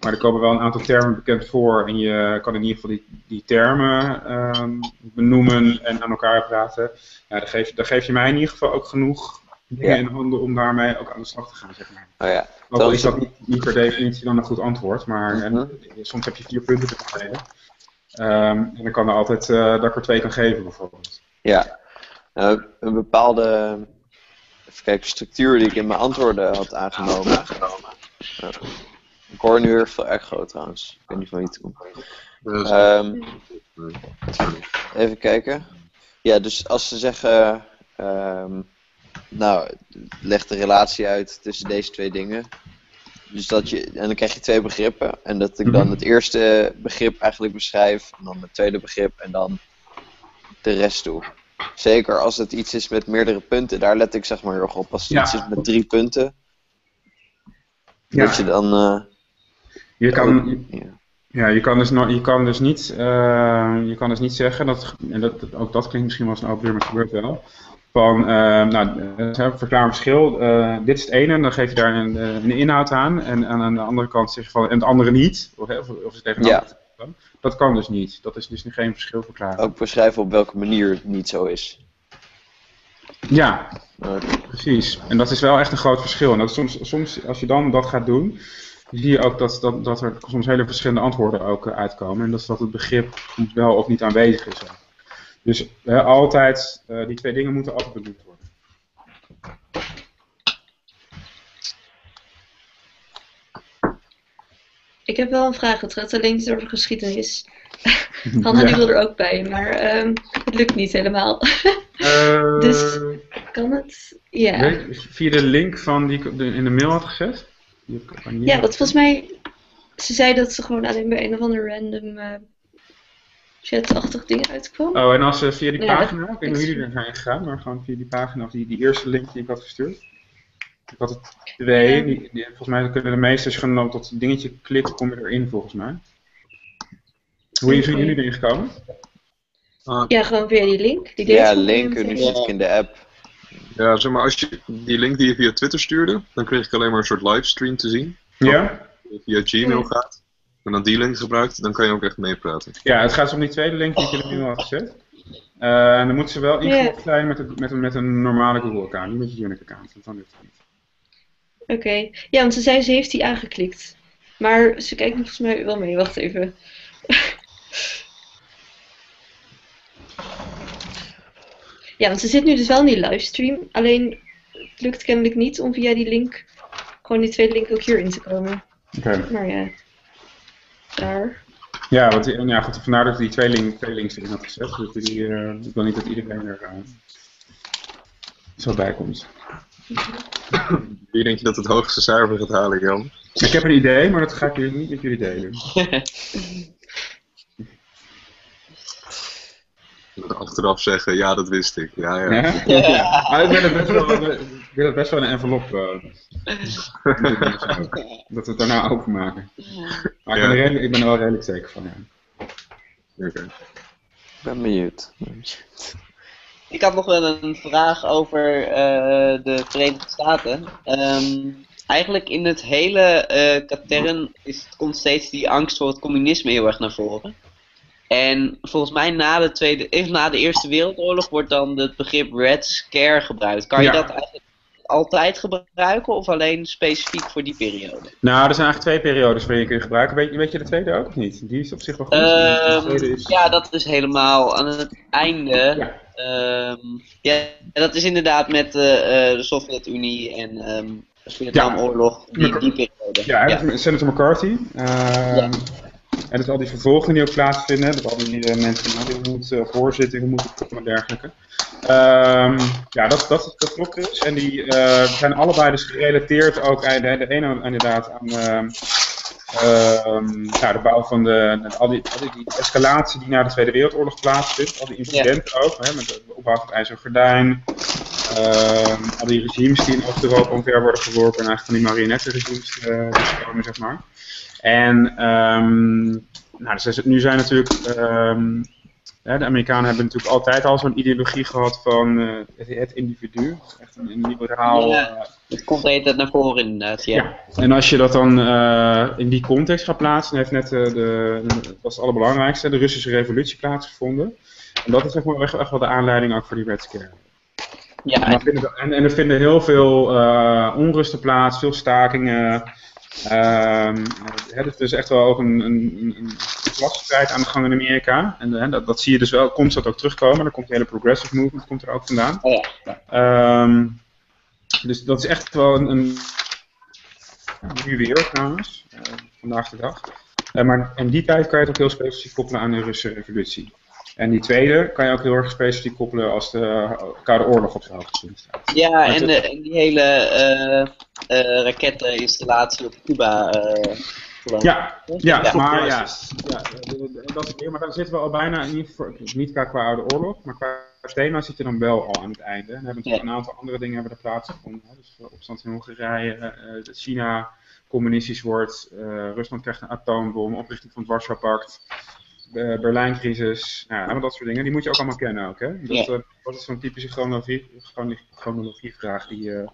Maar er komen wel een aantal termen bekend voor en je kan in ieder geval die, die termen ehm, benoemen en aan elkaar praten. Ja, dan, geef, dan geef je mij in ieder geval ook genoeg dingen Ja. in handen om daarmee ook aan de slag te gaan, zeg maar. Oh ja, Ook al is dat niet, niet per definitie dan een goed antwoord, maar en, Mhm. soms heb je vier punten te verdelen. Ehm, en dan kan er altijd eh, dat ik er twee kan geven, bijvoorbeeld. ja. Nou, een bepaalde even kijken, structuur die ik in mijn antwoorden had aangenomen. Ja. Ik hoor nu heel veel echo trouwens. Ik weet niet van wie het komt. Ehm, even kijken. Ja, dus als ze zeggen, ehm, nou, leg de relatie uit tussen deze twee dingen. Dus dat je, en dan krijg je twee begrippen. En dat ik dan Mhm. het eerste begrip eigenlijk beschrijf, en dan het tweede begrip en dan de rest toe. Zeker als het iets is met meerdere punten, daar let ik zeg maar heel erg op. Als het Ja. iets is met drie punten, Ja. dat je dan. eh, Je kan, ja. ja, je kan, dus, no- je kan dus niet, eh, je kan dus niet zeggen, dat, en dat, ook dat klinkt misschien wel als een open deur, maar het gebeurt wel. Van, eh, nou, uh, verklaar een verschil. eh, dit is het ene, en dan geef je daar een, eh, een inhoud aan. En, en aan de andere kant zeg je van, en het andere niet. Of, of, of Ja. ander dan. Dat kan dus niet. Dat is dus geen verschil verklaren. Ook beschrijven op welke manier het niet zo is. Ja. Precies, en dat is wel echt een groot verschil. En dat is soms, soms als je dan dat gaat doen, zie je ook dat, dat, dat er soms hele verschillende antwoorden ook eh, uitkomen. En dat, is dat het begrip soms wel of niet aanwezig is. Dus eh, altijd, eh, die twee dingen moeten altijd benoemd worden. Ik heb wel een vraag. Het gaat alleen niet over geschiedenis. <laughs> Hanna die wil er ook bij, maar ehm, het lukt niet helemaal. Eh, <laughs> Dus- kan het? Ja. via de link van die ik in de mail had gezet? Ja, want volgens mij, ze zei dat ze gewoon alleen bij een of ander random eh chatachtig ding uitkwam. Oh, en als ze via die Ja, pagina, ik weet niet hoe jullie er zijn gegaan, maar gewoon via die pagina, of die, die eerste link die ik had gestuurd. Ik had het twee, Ja. die, die- volgens mij kunnen de meeste, als je gewoon op dat dingetje klikt, kom je erin volgens mij. Hoe zijn jullie erin gekomen? Ja, gewoon via die link. Die Ja, link, nu zit ik in de app. ja, zeg maar, als je die link die je via Twitter stuurde, dan kreeg ik alleen maar een soort livestream te zien. Ja? Via Gmail Ja. gaat en dan die link gebruikt, dan kan je ook echt meepraten. Ja, het gaat om die tweede link die ik in de mail had gezet. Eh, en dan moeten ze wel ingelogd zijn met, het, met, een, met een normale Google-account, niet met je Unique-account, want dan lukt het niet. Oké. Ja, want ze zei ze heeft die aangeklikt. Maar ze kijkt volgens mij wel mee. Wacht even. <laughs> ja, want ze zit nu dus wel in die livestream. Alleen het lukt kennelijk niet om via die link, gewoon die tweede link ook hierin te komen. Oké. Maar ja, daar. Ja, want, ja, goed, vandaar dat ik die twee, link, twee links erin had gezet. Dus die, eh, ik wil niet dat iedereen er eh, zo bij komt. Wie denk je dat het hoogste cijfer gaat halen, Jan? Ik heb een idee, maar dat ga ik jullie niet met jullie delen. Achteraf zeggen, ja, dat wist ik. Ja, ja. Ja? <laughs> Ja. Ik het best wel, ik wil het best wel een envelop. eh, <laughs> dat we het daarna openmaken. Maar ik ben, er Ja. redelijk, ik ben er wel redelijk zeker van. Ja. Oké. Ik ben benieuwd. ik had nog wel een vraag over eh, de Verenigde Staten. Ehm, eigenlijk in het hele eh katern is, komt steeds die angst voor het communisme heel erg naar voren. En volgens mij na de, tweede, na de Eerste Wereldoorlog wordt dan het begrip Red Scare gebruikt. Kan je Ja. dat eigenlijk altijd gebruiken of alleen specifiek voor die periode? Nou, er zijn eigenlijk twee periodes waarin je kunt gebruiken. Weet, je- weet je de tweede ook of niet? Die is op zich wel goed. Ehm, is... Ja, dat is helemaal aan het einde. Ja. Ehm, ja, dat is inderdaad met eh, eh, de Sovjet-Unie en de Vietnamoorlog, die, die periode. Ja, Senator McCarthy. En dus al die vervolgingen die ook plaatsvinden, dat al die eh, mensen die nou, die moeten uh, voorzittingen moeten komen en dergelijke. Ehm, ja, dat, dat, dat klopt dus. En die eh, zijn allebei dus gerelateerd ook aan de, de ene inderdaad aan ehm, ehm, ja, de bouw van de, al, die, al die, die escalatie die na de Tweede Wereldoorlog plaatsvindt, al die incidenten ook, hè, met de opbouw van het IJzeren Gordijn, al die regimes die in Oost-Europa omver worden geworpen en eigenlijk van die marionettenregimes eh, die komen, zeg maar. En ehm, nou, dus nu zijn natuurlijk, ehm, de Amerikanen hebben natuurlijk altijd al zo'n ideologie gehad van eh, het, individu, echt een, een liberaal. Ja. Het komt de hele tijd naar voren inderdaad, ja. ja. En als je dat dan eh, in die context gaat plaatsen, dan heeft net eh, de, dat was het allerbelangrijkste, de Russische revolutie plaatsgevonden. En dat is zeg maar echt, echt wel de aanleiding ook voor die Red Scare. Ja, En, en, en er vinden heel veel onrusten plaats, veel stakingen. Ehm hè, dus er is echt wel ook een, een, een- klasstrijd aan de gang in Amerika. En dat, dat zie je dus wel constant ook terugkomen. Dan komt de hele progressive movement komt er ook vandaan. Oh ja. Ehm, dus dat is echt wel een, een nu weer trouwens, eh, vandaag de dag. Eh, maar in die tijd kan je het ook heel specifiek koppelen aan de Russische revolutie. En die tweede kan je ook heel erg specifiek koppelen als de Koude Oorlog op zijn hoogtepunt staat. Ja, en, de, en die hele eh eh raketteninstallatie op Cuba. eh, ik. Ja, ja, Ja. maar ja, ja dat, dat is meer, maar dan zitten we al bijna in niet qua Koude Oorlog, maar qua thema zit je dan wel al aan het einde. En we hebben natuurlijk een aantal andere dingen hebben er plaatsgevonden. Hè. Dus opstand in Hongarije, eh, dat China communistisch wordt, eh, Rusland krijgt een atoombom, oprichting van het Warschau-pact, de Berlijncrisis, nou, allemaal dat soort dingen. Die moet je ook allemaal kennen ook, hè. Dat, eh, dat is zo'n typische chronologie, chrono- chronologievraag die, je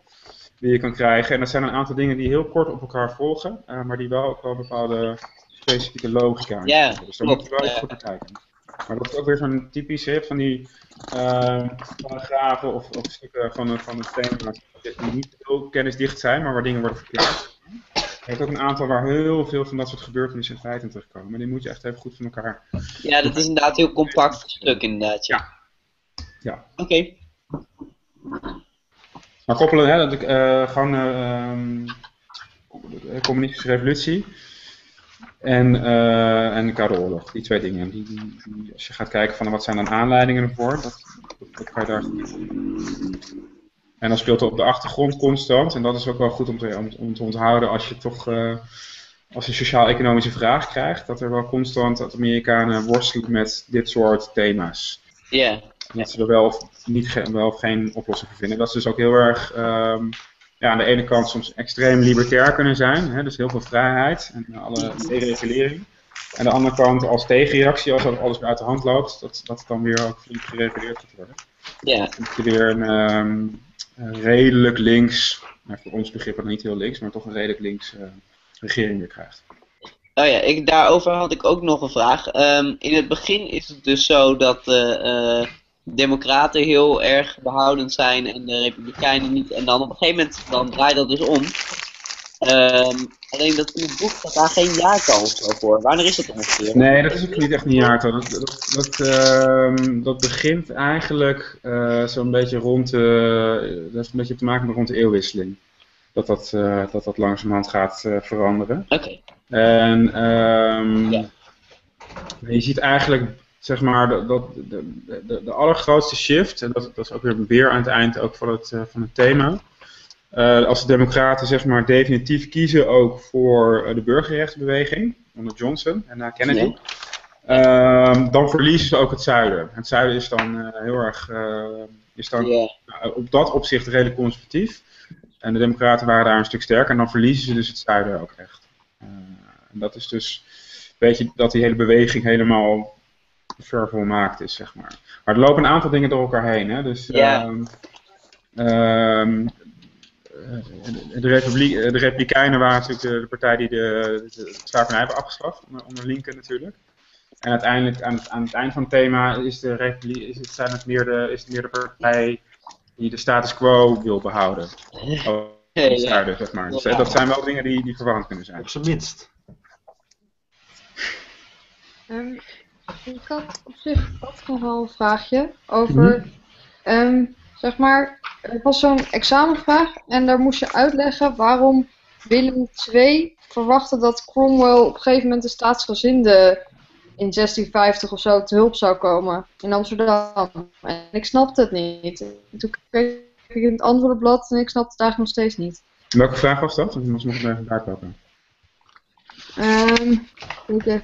die je kan krijgen. En dat zijn een aantal dingen die heel kort op elkaar volgen, eh, maar die wel ook wel bepaalde specifieke logica hebben. Dus daar moet je wel even goed naar kijken. Maar dat is ook weer zo'n typisch, je hebt van die eh, paragrafen of, of stukken van, een- van het thema die niet heel kennisdicht zijn, maar waar dingen worden verklaard. Je hebt ook een aantal waar heel veel van dat soort gebeurtenissen en feiten terugkomen. Maar die moet je echt even goed van elkaar. Ja, dat is inderdaad heel compact stuk inderdaad. Ja. Ja. Oké. Maar koppelen, hè, dat ik eh, gewoon de communistische revolutie en, eh, en de Koude Oorlog. Die twee dingen. Die, die, die- als je gaat kijken van wat zijn dan aanleidingen ervoor, dat, dat kan je daar En dan speelt er op de achtergrond constant, en dat is ook wel goed om te, om, om te onthouden als je toch eh, als je sociaal-economische vraag krijgt, dat er wel constant dat Amerikanen worstelen met dit soort thema's. Ja. Dat ze er wel of, niet, wel of geen oplossing voor vinden. Dat ze dus ook heel erg ehm, ja, aan de ene kant soms extreem libertair kunnen zijn, hè, dus heel veel vrijheid en alle deregulering. Aan de andere kant als tegenreactie, als alles weer uit de hand loopt, dat, dat dan weer ook flink gereguleerd gaat worden. Ja. Dat je weer een ehm, een redelijk links, nou, voor ons begrip dan niet heel links, maar toch een redelijk links eh, regering weer krijgt. Oh ja, ik, daarover had ik ook nog een vraag. Ehm, in het begin is het dus zo dat de eh, democraten heel erg behoudend zijn en de republikeinen niet. En dan op een gegeven moment dan draait dat dus om. Ehm, alleen dat in het boek staat daar geen jaartal voor. Wanneer is dat ongeveer? Nee, dat is ook niet echt een jaartal. Dat, dat, dat, ehm, dat begint eigenlijk eh, zo'n beetje rond de, dat heeft een beetje te maken met rond de eeuwwisseling. Dat dat, eh, dat, dat langzamerhand gaat eh, veranderen. Oké. En ehm, Ja. je ziet eigenlijk, zeg maar, dat, dat de, de, de allergrootste shift, en dat, dat is ook weer weer aan het eind ook van het, van het thema. Eh, als de Democraten zeg maar definitief kiezen ook voor eh, de burgerrechtenbeweging onder Johnson en na Kennedy, ehm, dan verliezen ze ook het zuiden. Het zuiden is dan eh, heel erg, eh, is dan op dat opzicht redelijk conservatief. En de Democraten waren daar een stuk sterker en dan verliezen ze dus het zuiden ook echt. Eh, en dat is dus, weet je, dat die hele beweging helemaal vervolmaakt is, zeg maar. Maar er lopen een aantal dingen door elkaar heen, hè. Dus, Ja. ehm, eh, de, Republiek, de Republikeinen waren natuurlijk de, de partij die de, de, de slavernij hebben afgeschaft, onder, onder Lincoln natuurlijk. En uiteindelijk, aan het, aan het eind van het thema, is, de Republiek, is, het, zijn het meer de, is het meer de partij die de status quo wil behouden. Oh, Ja. zuiden, zeg maar. Dus, eh, dat zijn wel dingen die, die verwarrend kunnen zijn. Op zijn minst. Ehm, ik had op zich ook nog wel een vraagje over, ehm, zeg maar, er was zo'n examenvraag en daar moest je uitleggen waarom Willem II verwachtte dat Cromwell op een gegeven moment de staatsgezinde in 1650 of zo te hulp zou komen in Amsterdam. En ik snapte het niet. En toen kreeg ik het antwoordenblad en ik snapte het eigenlijk nog steeds niet. Welke vraag was dat? Ik moest nog even bijpakken. Ehm, even.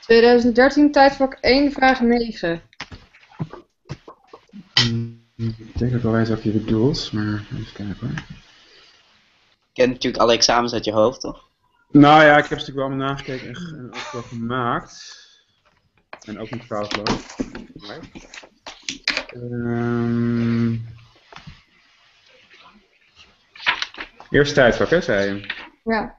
2013, tijdvak 1, vraag 9. Ik denk dat ik wel weet wat je bedoelt, maar even kijken hoor. Je kent natuurlijk alle examens uit je hoofd, toch? Nou ja, ik heb ze natuurlijk wel allemaal nagekeken en, en ook wel gemaakt. En ook niet foutloos. Nee. Ehm Eerste tijdvak, hè, zei je? Ja.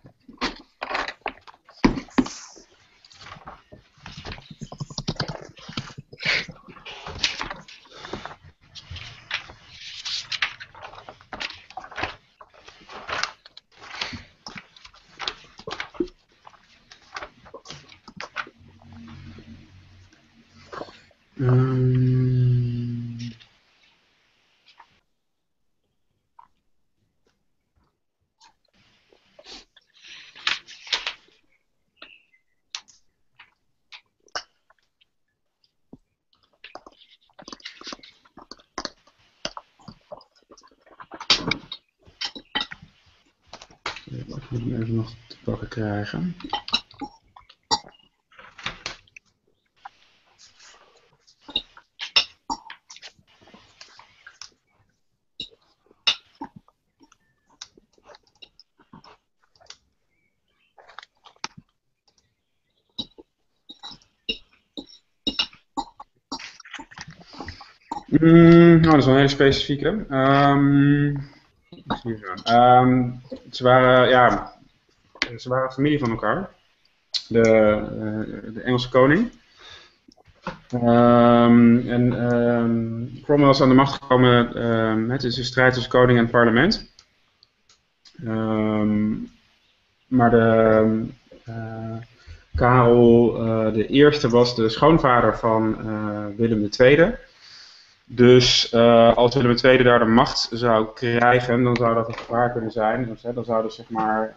Ehm Ik moet hem even nog te pakken krijgen. Mm, nou, dat is wel een hele specifieke. Zo? Ehm, ze waren, ja, ze waren familie van elkaar. De, eh, de Engelse koning. Ehm, en ehm, Cromwell is aan de macht gekomen ehm, met de strijd tussen koning en parlement. Maar de, eh, Karel eh, de Eerste was de schoonvader van eh, Willem II. Dus als Willem II daar de macht zou krijgen, dan zou dat een gevaar kunnen zijn. Dus, hè, dan zou dus zeg maar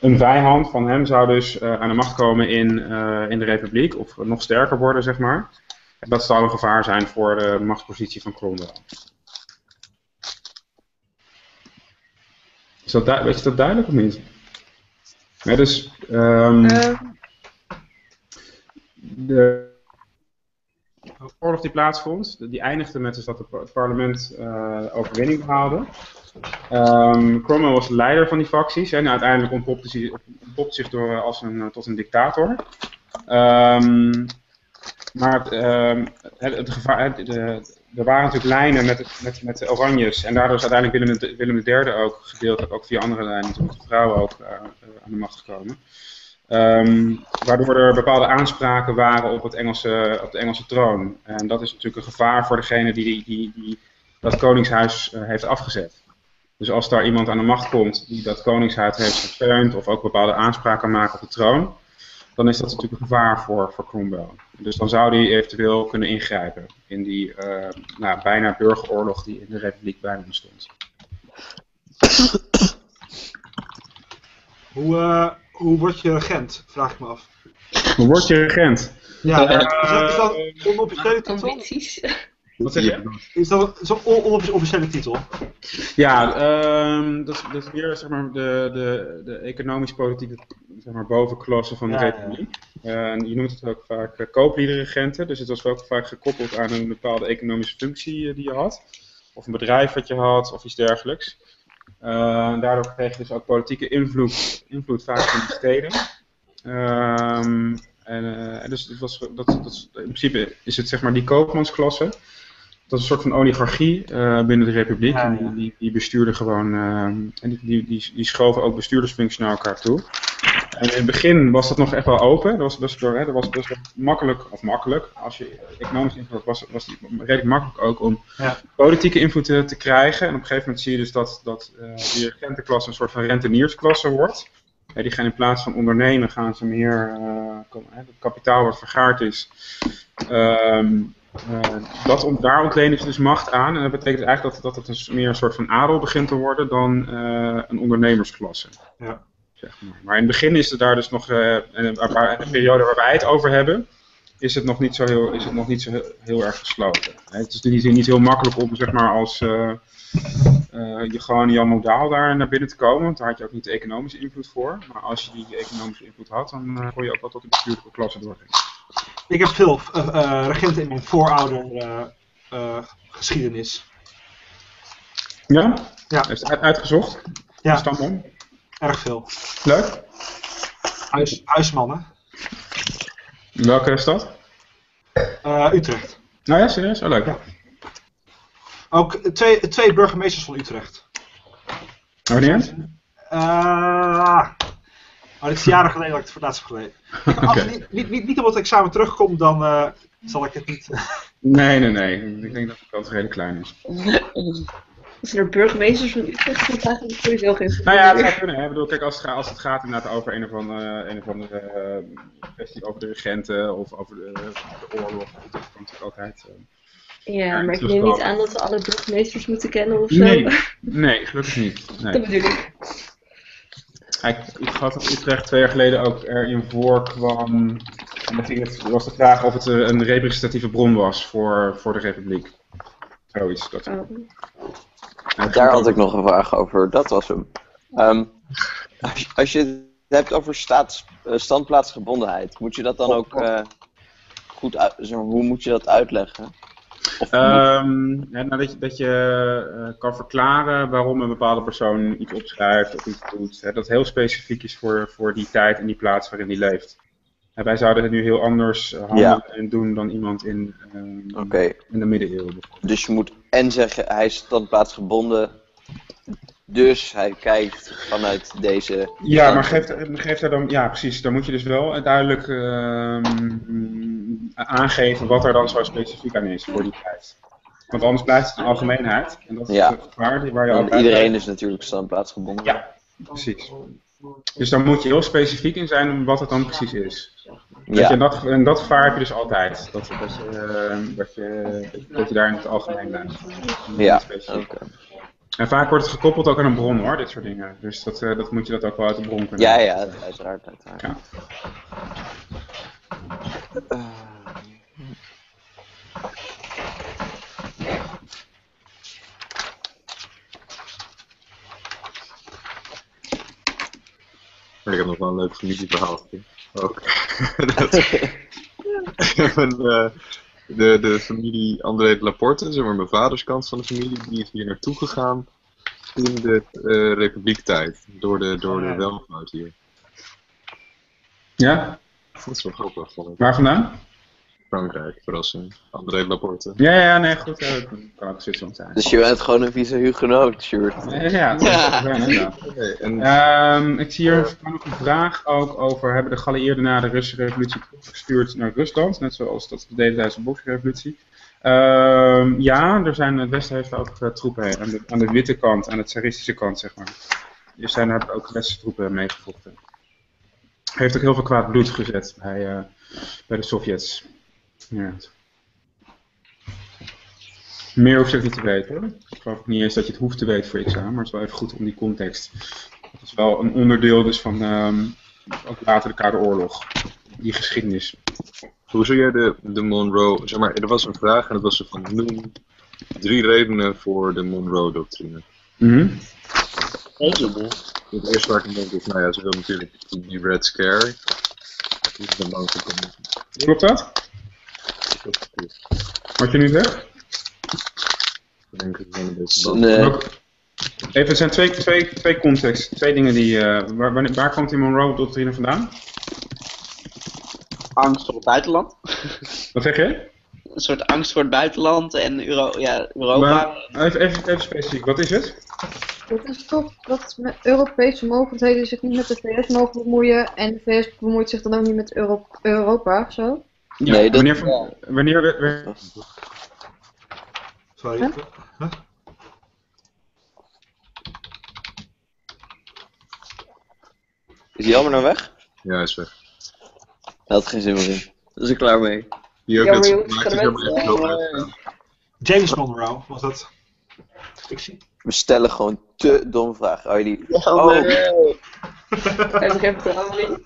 een vijand van hem zou dus eh, aan de macht komen in, eh, in de republiek, of nog sterker worden, zeg maar. En dat zou een gevaar zijn voor de machtspositie van Cromwell. Is dat, du- is dat duidelijk of niet? Ja, dus ehm, Ehm, de oorlog die plaatsvond, die eindigde met dus dat het par- het parlement eh, overwinning behaalde. Ehm, Cromwell was de leider van die facties en uiteindelijk ontpopte ontpopte zich door, eh, als een, eh, tot een dictator. Ehm, maar het, ehm, gevaar, de, er waren natuurlijk lijnen met, met, met de Oranjes en daardoor is uiteindelijk Willem, Willem III ook gedeeltelijk, ook via andere lijnen, natuurlijk de vrouwen ook eh, aan de macht gekomen. Waardoor er bepaalde aanspraken waren op, het Engelse, op de Engelse troon. En dat is natuurlijk een gevaar voor degene die, die, die, dat koningshuis heeft afgezet. Dus als daar iemand aan de macht komt die dat koningshuis heeft gesteund of ook bepaalde aanspraken maken op de troon, dan is dat natuurlijk een gevaar voor, voor Cromwell. Dus dan zou hij eventueel kunnen ingrijpen in die eh, nou, bijna burgeroorlog die in de republiek bijna ontstond. Hoe, eh, hoe word je regent? Vraag ik me af. Hoe word je regent? Ja, Eh, is dat, is dat <laughs> onofficiële. Wat zeg je? Is dat zo'n on- onofficiële titel? Ja, ehm, dat, is, dat is weer zeg maar, de, de, de economisch-politieke zeg maar, bovenklasse van de Ja, republiek. Je noemt het ook vaak uh, dus het was ook vaak gekoppeld aan een bepaalde economische functie eh, die je had. Of een bedrijf wat je had, of iets dergelijks. Eh, daardoor kreeg je dus ook politieke invloed, invloed vaak in de steden. Ehm, en, dus het was, dat, dat, in principe is het zeg maar die koopmansklasse. Dat is een soort van oligarchie eh, binnen de republiek. Ja, En die, die, die bestuurden gewoon, ehm, en die, die, die, die schoven ook bestuurdersfuncties naar elkaar toe. En in het begin was dat nog echt wel open. Dat was best wel, hè, dat was best wel makkelijk, of makkelijk, als je economisch invloed was, was het redelijk makkelijk ook om Ja. politieke invloed te, te krijgen. En op een gegeven moment zie je dus dat, dat eh, die renteklasse een soort van renteniersklasse wordt. Ja, die gaan in plaats van ondernemen, gaan ze meer, eh, kom- hè, het kapitaal wat vergaard is. Ehm, eh, dat, ont- daar ontlenen ze dus macht aan. En dat betekent eigenlijk dat, dat het een, s- meer een soort van adel begint te worden dan eh, een ondernemersklasse. Ja. Zeg maar. maar in het begin is het daar dus nog, eh, en waar- waar- in de periode waar wij het over hebben, is het nog niet zo heel, is het nog niet zo heel, heel erg gesloten. Het is niet, niet heel makkelijk om zeg maar als eh, eh, je gewoon Jan Modaal daar naar binnen te komen, want daar had je ook niet de economische invloed voor. Maar als je die economische invloed had, dan eh, kon je ook wel tot de bestuurlijke klasse doorgaan. Ik heb veel eh, eh, regenten in mijn voorouder eh, geschiedenis. Ja? Ja. Heeft het uit- uitgezocht? Ja. Stamboom? Erg veel. Leuk. Huis, huismannen. Welke stad? Eh, Utrecht. Nou ja, serieus? Oh, leuk. Ook twee, twee burgemeesters van Utrecht. Wanneer? Eh, oh, dit is jaren geleden dat ik het voor het laatst heb gelezen. <laughs> Als het niet, niet, niet, niet op het examen terugkomt, dan eh, zal ik het niet. Nee, nee, nee. Ik denk dat de kans redelijk klein is. <laughs> Als er burgemeesters van Utrecht zijn, eigenlijk sowieso geen Nou ja, het zou kunnen. Hè. Ik bedoel, kijk, als het, gaat, als het gaat inderdaad over een of andere, een of andere eh, kwestie over de regenten of over de, de oorlog, dat kan natuurlijk altijd. eh, Ja, maar ik neem niet aan dat we alle burgemeesters moeten kennen of zo. Nee, nee, gelukkig niet. Dat Nee. bedoel ik. Ik, ik had dat Utrecht twee jaar geleden ook erin voorkwam. En dan ging het, was de vraag of het eh, een representatieve bron was voor, voor de Republiek. Zoiets. Dat, Oh. Daar had ik nog een vraag over, dat was hem. Ehm, als, je- als je het hebt over staats, eh, standplaatsgebondenheid, moet je dat dan ook eh, goed uit, hoe moet je dat uitleggen? Ehm, ja, nou, dat je, dat je eh, kan verklaren waarom een bepaalde persoon iets opschrijft of iets doet. Hè, dat heel specifiek is voor, voor die tijd en die plaats waarin die leeft. En wij zouden het nu heel anders eh, handelen Ja. en doen dan iemand in, ehm, in de middeleeuwen. dus je moet en zeggen hij is standplaatsgebonden, dus hij kijkt vanuit deze. Ja, maar geef, geef daar dan, ja precies, dan moet je dus wel duidelijk ehm, aangeven wat er dan zo specifiek aan is voor die tijd. Want anders blijft het een algemeenheid. En dat is Ja. het gevaar waar je Want altijd iedereen is natuurlijk standplaatsgebonden. Ja, precies. Dus dan moet je heel specifiek in zijn wat het dan precies is. Weet je, Ja. en, dat, en dat gevaar heb je dus altijd. Dat, dat, je, eh, dat, je, dat je daar in het algemeen. Niet Ja, oké. En vaak wordt het gekoppeld ook aan een bron hoor, dit soort dingen. Dus dat, eh, dat moet je dat ook wel uit de bron kunnen. Ja, ja, uiteraard. uiteraard. Ja. Eh, Ik heb nog wel een leuk familieverhaal. Ook. <laughs> Dat- Mijn, eh, de, de familie André de Laporte, zeg maar mijn vaders kant van de familie, die is hier naartoe gegaan in de eh republiektijd. Door de, door de welvaart hier. Ja? Dat is wel grappig. Waar vandaan? Frankrijk, verrassing. André de Laporte. Ja, ja, nee, goed. Ja, dat kan ook Zwitserland zijn. Dus je bent gewoon een vieze Huguenot, Sjoerd. Ja, ja, Ja. en Ehm, ik zie hier nog een vraag ook over, hebben de Galieerden na de Russische revolutie teruggestuurd naar Rusland, net zoals dat we deden tijdens de Boksrevolutie? Ehm ja, er zijn, het Westen heeft ook eh, troepen aan de, aan de witte kant, aan de tsaristische kant, zeg maar. Dus zijn daar ook Westerse troepen meegevochten. Heeft ook heel veel kwaad bloed gezet bij, eh, bij de Sovjets. Ja. Meer hoef je ook niet te weten hoor. Ik geloof ook niet eens dat je het hoeft te weten voor examen, maar het is wel even goed om die context. Dat is wel een onderdeel dus van ehm, ook later de Koude Oorlog. Die geschiedenis. hoe zou jij de, de Monroe... Zeg maar, er was een vraag en dat was zo van noem drie redenen voor de Monroe-doctrine. Mhm. Het eerste waar ik aan denk is, nou ja, ze wil natuurlijk die Red Scare. Klopt dat? Wat je nu zegt? Ik denk dat het wel een beetje Welke- Even, er zijn twee, twee, twee contexten, twee dingen die... eh, waar, waar, komt die Monroe-doctrine vandaan? Angst voor het buitenland. Wat zeg je? Een soort angst voor het buitenland en Euro ja, Europa. Maar, even, even, even specifiek, wat is het? Dat is toch dat met Europese mogelijkheden zich niet met de VS mogen bemoeien en de VS bemoeit zich dan ook niet met Euro Europa of zo? Ja, Nee, dat- wanneer, van- wanneer, we- we- Sorry. Huh? Huh? Is hij allemaal nou weg? Ja, hij is weg. Hij had geen zin meer in. Daar is ik klaar mee. Die ook jongens, gemaakt is kunnen helemaal echt heel uitgegaan. James Monroe was dat. Ik zie. We stellen gewoon te domme vragen. Oh, die... Oh, Oh. Heb je geen in?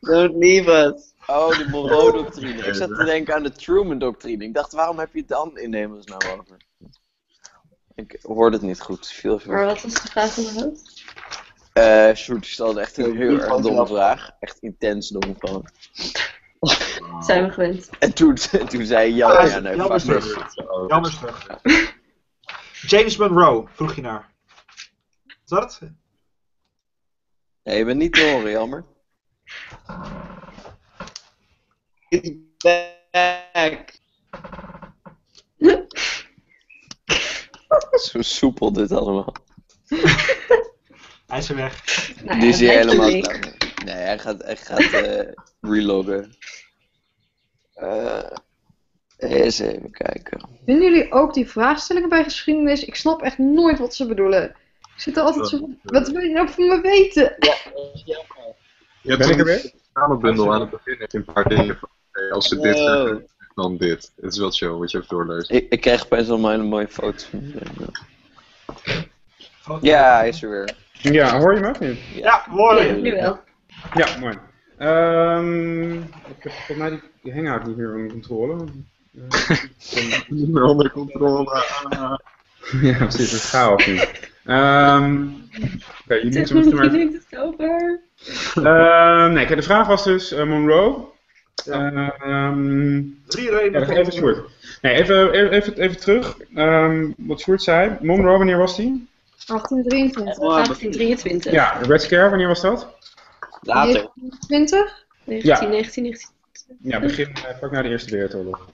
Don't leave us. Oh, de Monroe-doctrine. Ik zat te denken aan de Truman-doctrine. Ik dacht, waarom heb je het dan in hemelsnaam over? Ik hoorde het niet goed. Veel Maar wat was de vraag onderhand? Eh, Sjoerd stelde echt een heel erg domme vraag. Echt intens dom van. <laughs> Zijn we gewend. En toen, <laughs> toen zei Jan, Ah, ja, nee, Jan is fuck terug. this. Jan is terug. James Monroe, vroeg je naar. Is dat het? Nee, je bent niet te horen, jammer. It's back. Zo soepel dit allemaal. Hij is er weg. Nou, Die is hier hij helemaal. Nee, hij gaat, hij gaat eh, reloggen. Eh, eens even kijken. Vinden jullie ook die vraagstellingen bij geschiedenis? Ik snap echt nooit wat ze bedoelen. Ik zit er altijd zo van, wat wil je nou van me weten? Je hebt Ben ik er weer? Samenbundel aan het begin. Je een paar dingen van, hey, als ze dit zeggen, dan dit. Het is wel chill, moet je even doorlezen. Ik, ik krijg opeens allemaal een mooie foto van hem. Ja, hij is er weer. ja, hoor je me of niet? Ja, mooi. Ja, nu wel. Ja, mooi. Ehm, ik heb volgens mij die, die hangout niet meer onder controle. <laughs> Niet meer onder controle. Ja, precies, het is chaos nu. Ehm Oké, jullie Zeg moeten maar... niet het over. <laughs> Ehm nee, kijk, de vraag was dus eh, Monroe. Ehm Drie ja, redenen. even Sjoerd. Nee, even, even, even terug. Ehm, wat Sjoerd zei. Monroe, wanneer was die? 1823. Oh, 1823. Ja, de Red Scare, wanneer was dat? Later. 20? 19, 19, 19. Ja, begin eh, vlak na de Eerste Wereldoorlog.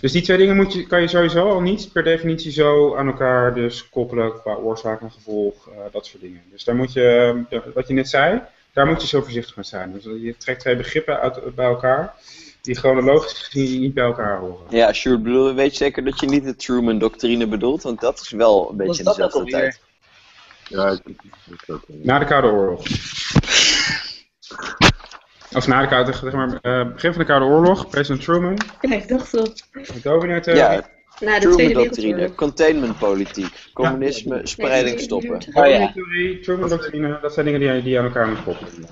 Dus die twee dingen moet je, kan je sowieso al niet per definitie zo aan elkaar dus koppelen qua oorzaak en gevolg, eh, dat soort dingen. Dus daar moet je, eh, wat je net zei, daar moet je zo voorzichtig mee zijn. Dus je trekt twee begrippen uit, bij elkaar die chronologisch gezien niet bij elkaar horen. Ja, Sjoerd, bedoel, weet je zeker dat je niet de Truman-doctrine bedoelt? Want dat is wel een beetje in dat dezelfde tijd. Ja, ik, ik. Na de Koude Oorlog. Of na de Koude, zeg maar, eh, begin van de Koude Oorlog, president Truman, Ja, ik dacht de dominee-theorie. Ja, Na de Tweede Truman-doctrine, Wereldoorlog. containmentpolitiek, communisme, spreidingstoppen. Oh ja. Dominee-theorie, Truman-doctrine, dat zijn dingen die je, die aan elkaar moet koppelen.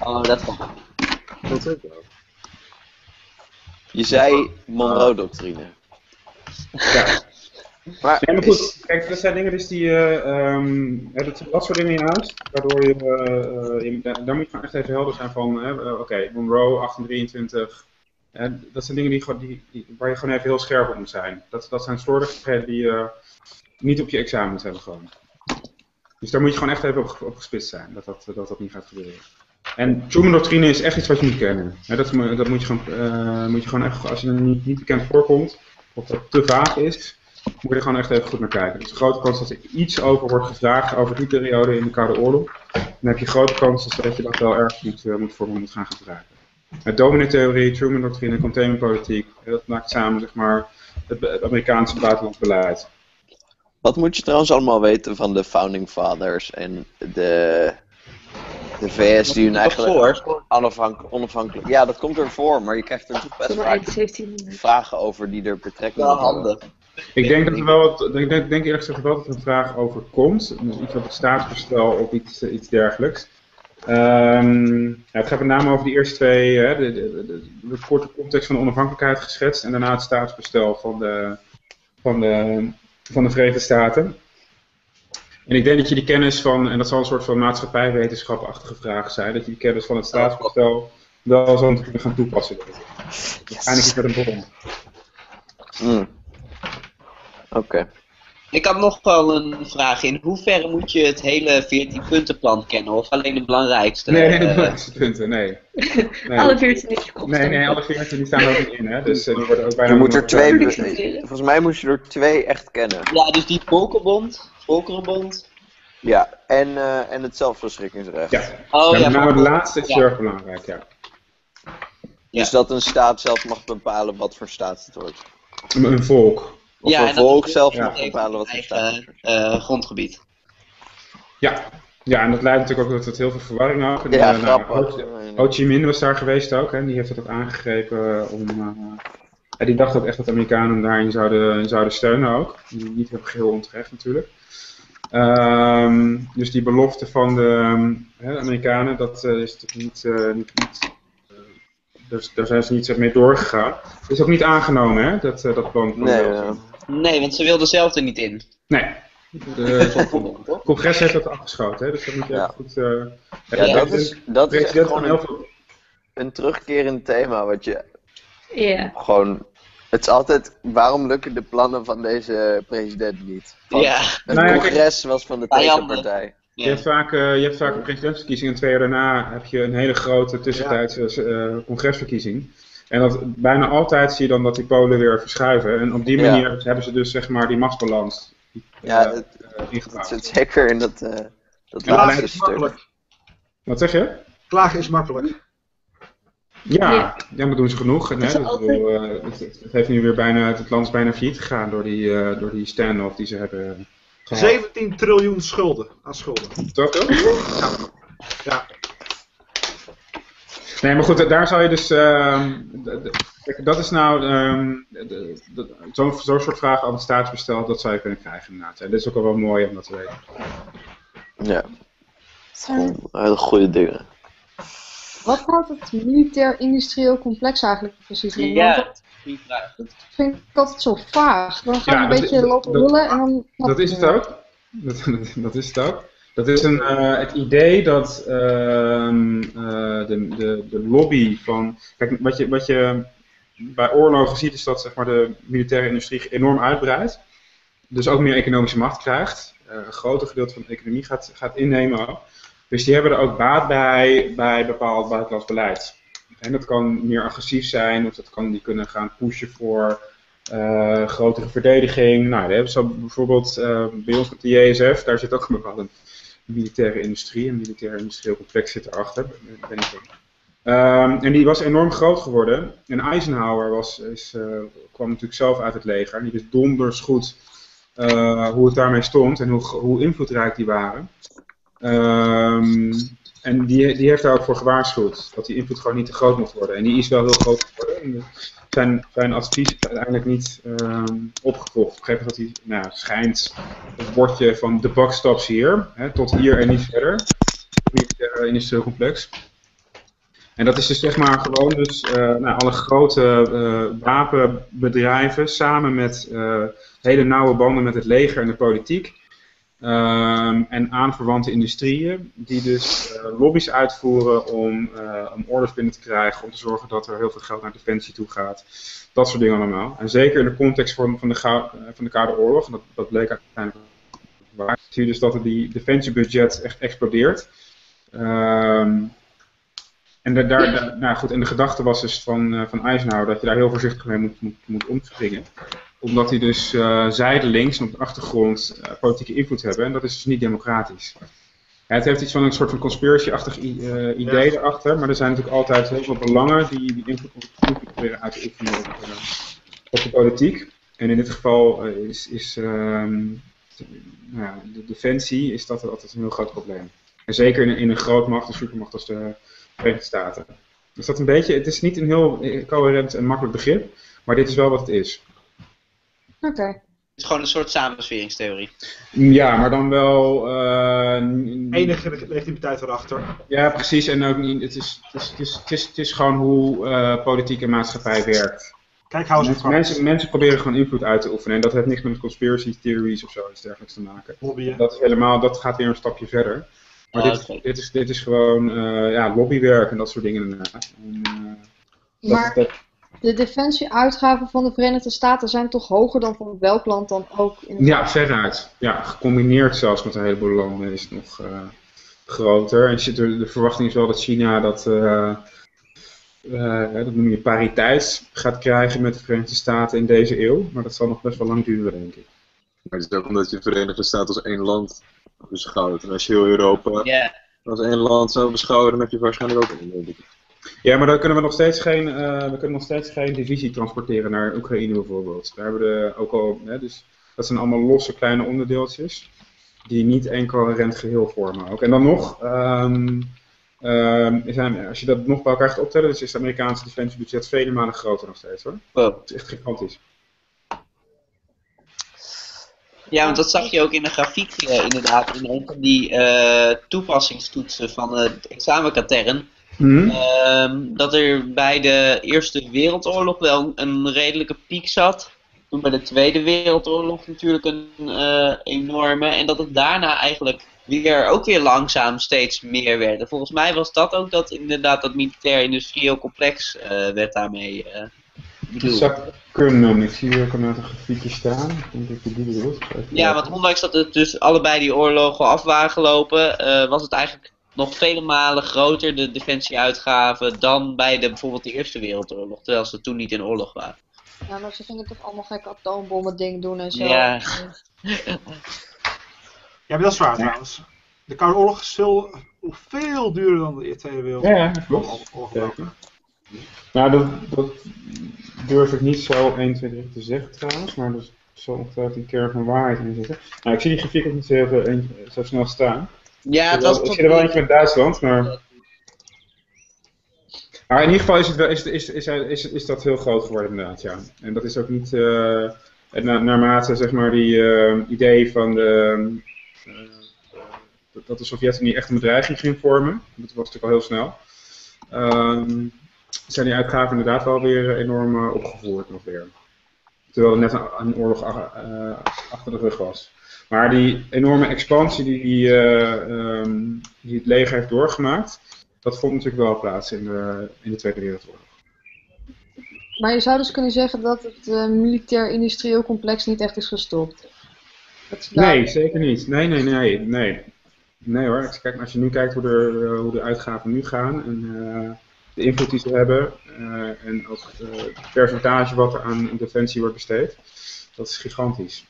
Oh, dat komt. Dat ook wel. Je zei Monroe-doctrine. Ja. Maar, Nee, maar is- goed, kijk, dat zijn dingen dus die, eh, ehm, hè, dat, dat soort dingen juist, waardoor je, eh, eh, je- daar daar moet je gewoon echt even helder zijn van, hè, oké, Monroe, 1823, hè, dat zijn dingen die, die, waar je gewoon even heel scherp op moet zijn. Dat, dat zijn slordigheden die je niet op je examen moet hebben gewoon. Dus daar moet je gewoon echt even op, op gespitst zijn, dat dat, dat dat niet gaat gebeuren. En Truman-doctrine is echt iets wat je moet kennen. Dat, dat moet je gewoon, eh, moet je gewoon echt, als je er niet, bekend voorkomt, of dat te vaag is, moet je er gewoon echt even goed naar kijken. Dus de grote kans dat er iets over wordt gevraagd over die periode in de Koude Oorlog, dan heb je grote kans dat je dat wel erg moet, eh, moet, voor moet gaan gebruiken. Het dominee-theorie, Truman-doctrine, containmentpolitiek, eh, dat maakt samen zeg maar, het, Amerikaanse buitenlandsbeleid. Wat moet je trouwens allemaal weten van de Founding Fathers en de, de VS die hun eigenlijk voor. onafhank- onafhankelijk... Ja, dat komt ervoor, maar je krijgt er toch best vaak eind 1700. vragen over die er betrekking op hebben. handig. Ik denk dat er wel wat, ik denk, denk eerlijk gezegd wel dat er een vraag over komt. Dus iets wat het staatsbestel of iets, iets dergelijks. Ja, het gaat met name over die eerste twee, hè, de, de, de, de korte context van de onafhankelijkheid geschetst en daarna het staatsbestel van de, van de, van de Verenigde Staten. En ik denk dat je die kennis van, en dat zal een soort van maatschappijwetenschapachtige vraag zijn, dat je die kennis van het staatsbestel wel zo kunnen gaan toepassen. Eindelijk is dat een bron. Hmm. Oké. Ik had nog wel een vraag. In hoeverre moet je het hele 14-puntenplan kennen? Of alleen de belangrijkste? Nee, nee, <laughs> de eh, belangrijkste punten, nee. <laughs> nee. Alle 14 is je kop. Nee, nee, alle 14 die staan er ook niet in, hè. Dus eh, die worden ook bijna... Je moet er twee, studeren. volgens mij moet je er twee echt kennen. Ja, dus die Volkerbond, Volkerenbond. Ja, en, eh, en het zelfverschrikkingsrecht. Ja, Oh ja, de Volker- laatste is ja. heel erg belangrijk, ja. Dus dat een staat zelf mag bepalen wat voor staat het wordt. Een volk. Of Ja, een en dat volk zelf ja. mag bepalen wat staat wordt. eh, grondgebied. Ja. ja, en dat leidt natuurlijk ook tot heel veel verwarring ook. En, Ja, eh, nou, grappig. Ho- Ho Chi Minh was daar geweest ook, hè. Die heeft het ook aangegrepen om... eh, en die dacht ook echt dat de Amerikanen hem daarin zouden, zouden steunen ook. Niet heel geheel onterecht natuurlijk. Ehm, dus die belofte van de hè, Amerikanen, dat eh, is natuurlijk niet... eh, niet, niet dus daar zijn ze niet mee doorgegaan. Het is ook niet aangenomen, hè, dat, eh, dat plan. van Nee. Nee, want ze wilden zelf er niet in. Nee. <laughs> De, het congres heeft dat afgeschoten, hè? dus dat moet je Ja. even goed... eh Ja, dat is, dat is gewoon heel een, veel... een terugkerend thema. Wat je Ja. gewoon. Het is altijd. Waarom lukken de plannen van deze president niet? Ja. Het Nou ja, kijk- congres was van de tegenpartij. Je hebt vaak, eh, je hebt vaak een presidentsverkiezing en twee jaar daarna heb je een hele grote tussentijdse eh, congresverkiezing. En dat, bijna altijd zie je dan dat die polen weer verschuiven. En op die Ja. manier hebben ze dus zeg maar die machtsbalans Ja, eh, het, eh, het ingebouwd. zit zeker in dat, eh, dat laatste is stuk. makkelijk. Wat zeg je? Klagen is makkelijk. Ja, Ja. ja. maar doen ze genoeg. En, Het hè, is dat, altijd- bedoel, het, het heeft nu weer bijna, het land is bijna failliet gegaan door die, eh door die stand-off die ze hebben gehad. 17 triljoen schulden aan schulden. Toch ook? Ja. Nee, maar goed, daar zou je dus. ehm, kijk, dat is nou. ehm, Zo'n soort vragen aan het staatsbestel, dat zou je kunnen krijgen inderdaad. En dit is ook al wel mooi om dat te weten. Ja. Gewoon hele goede dingen. Wat houdt het militair-industrieel complex eigenlijk precies in? Ja, dat vind ik altijd zo vaag. Dan ga je Ja, een dat- beetje dat- lopen lullen en dan... Dat is het ook. <laughs> Dat, dat is het ook. Dat is een, eh, het idee dat ehm, eh, de, de, de lobby van. Kijk, wat je, wat je bij oorlogen ziet, is dat zeg maar, de militaire industrie enorm uitbreidt. Dus ook meer economische macht krijgt. Eh, een groter gedeelte van de economie gaat, gaat innemen. Dus die hebben er ook baat bij bij bepaald buitenlands beleid. En dat kan meer agressief zijn, of dat kan, die kunnen gaan pushen voor grotere verdediging. Nou, daar hebben ze bijvoorbeeld eh, bij ons met de JSF, daar zit ook een bepaalde militaire industrie, een militair industrieel complex zit erachter. Ben ik. Ehm, en die was enorm groot geworden. En Eisenhower was, is, eh, kwam natuurlijk zelf uit het leger. En die wist donders goed eh, hoe het daarmee stond en hoe, hoe invloedrijk die waren. Ehm, en die, die heeft daar ook voor gewaarschuwd. Dat die invloed gewoon niet te groot mocht worden. En die is wel heel groot geworden. En zijn, zijn advies is uiteindelijk niet ehm, opgevolgd. Op een gegeven moment had hij, nou, schijnt het bordje van de buck stops hier. Hè, tot hier en niet verder. Niet uh, industrieel complex. En dat is dus zeg maar gewoon dus, uh, nou, alle grote uh, wapenbedrijven samen met hele nauwe banden met het leger en de politiek. Um, en aanverwante industrieën die dus uh, lobby's uitvoeren om, uh, om orders binnen te krijgen, om te zorgen dat er heel veel geld naar defensie toe gaat. Dat soort dingen allemaal. En zeker in de context van, van, de, van de Koude Oorlog, en dat, dat bleek uiteindelijk waar, zie je dus dat er die defensiebudget echt explodeert. Um, en, de, daar, de, nou goed, en de gedachte was dus van, uh, van Eisenhower dat je daar heel voorzichtig mee moet, moet, moet omspringen omdat die dus uh, zijdelings en op de achtergrond uh, politieke invloed hebben. En dat is dus niet democratisch. Ja, het heeft iets van een soort van conspiracy-achtig idee ja. erachter. Maar er zijn natuurlijk altijd heel veel belangen die, die invloed proberen uit te oefenen op, op, de politiek. En in dit geval is, is um, nou ja, de defensie is dat altijd een heel groot probleem. En zeker in, in een grootmacht, een supermacht als de Verenigde Staten. Dus dat een beetje, het is niet een heel coherent en makkelijk begrip. Maar dit is wel wat het is. Oké. Okay. Het is gewoon een soort samensweringstheorie. Ja, maar dan wel. Uh, Enige legitimiteit erachter. Ja, precies. En ook niet. Het is, het is, het is, het is, het is gewoon hoe uh, politiek en maatschappij werkt. Kijk, hou mensen, mensen, mensen proberen gewoon invloed uit te oefenen. En dat heeft niks met conspiracy theories of zo iets dergelijks te maken. Lobbyen. Dat, is helemaal, dat gaat weer een stapje verder. Maar dit, okay. dit, is, dit is gewoon uh, ja, lobbywerk en dat soort dingen inderdaad. En, maar... Dat, dat, de defensieuitgaven van de Verenigde Staten zijn toch hoger dan van welk land dan ook? In het Ja, veruit. Ja, gecombineerd zelfs met een heleboel landen is het nog eh, groter. En zit er- de verwachting is wel dat China dat, eh, eh, dat noem je pariteit gaat krijgen met de Verenigde Staten in deze eeuw. Maar dat zal nog best wel lang duren, denk ik. Maar het is ook omdat je de Verenigde Staten als één land beschouwt. En als je heel Europa Ja, als één land zou beschouwen, dan heb je waarschijnlijk ook een denk. Ja, maar dan kunnen we nog steeds geen, eh, we kunnen nog steeds geen divisie transporteren naar Oekraïne bijvoorbeeld. Daar hebben we ook al, hè, dus dat zijn allemaal losse kleine onderdeeltjes die niet enkel een rent geheel vormen ook. En dan nog, ehm, ehm, is hij- als je dat nog bij elkaar gaat optellen, dus is het Amerikaanse defensiebudget vele malen groter nog steeds hoor. wow. Het is echt gigantisch. Ja, want dat zag je ook in de grafiek eh, inderdaad, in een van die eh, toepassingstoetsen van het examenkatern. Mhm. Ehm, dat er bij de Eerste Wereldoorlog wel een redelijke piek zat. Toen bij de Tweede Wereldoorlog natuurlijk een eh, enorme. En dat het daarna eigenlijk weer, ook weer langzaam steeds meer werd. En volgens mij was dat ook dat inderdaad dat militair-industrieel complex eh, werd daarmee eh Dat bedoeld. zou kunnen. Ik zie hier ook een grafiekje staan. Ik denk dat je die bedoelt. Even Ja, want ondanks dat het dus allebei die oorlogen af waren gelopen, eh, was het eigenlijk nog vele malen groter, de defensieuitgaven, dan bij de, bijvoorbeeld de Eerste Wereldoorlog, terwijl ze toen niet in oorlog waren. Ja, maar ze gingen toch allemaal gekke atoombommen ding doen en zo. Ja. <laughs> Ja, maar dat is waar trouwens. De Koude Oorlog is veel, veel duurder dan de Tweede Wereldoorlog. Ja, ja, klopt. Nou, dat, dat durf ik niet zo 1, 2, 3 te zeggen trouwens, maar er zal ongetwijfeld een kern van waarheid in zitten. Nou, ik zie die grafiek ook niet zo, heel, een- zo snel staan. Ja, ik, was ik zie er wel eentje met Duitsland, maar... Maar in ieder geval is, het wel, is, is, is, is, is dat heel groot geworden inderdaad, ja. En dat is ook niet, na, naarmate zeg maar die eh, idee van de, eh, dat- dat de Sovjet-Unie echt een bedreiging ging vormen, dat was natuurlijk al heel snel, ehm, zijn die uitgaven inderdaad wel weer enorm eh, opgevoerd nog weer. Terwijl er net een, een oorlog ach- eh, achter de rug was. Maar die enorme expansie die, die, eh, ehm, die het leger heeft doorgemaakt, dat vond natuurlijk wel plaats in de, in de Tweede Wereldoorlog. Maar je zou dus kunnen zeggen dat het eh, militair-industrieel complex niet echt is gestopt. Is Nee, zeker niet. Nee, nee, nee, nee. Nee hoor, Als- kijk, als je nu kijkt hoe de, eh, hoe de uitgaven nu gaan en eh, de invloed die ze hebben eh, en ook eh, het percentage wat er aan defensie wordt besteed, dat is gigantisch.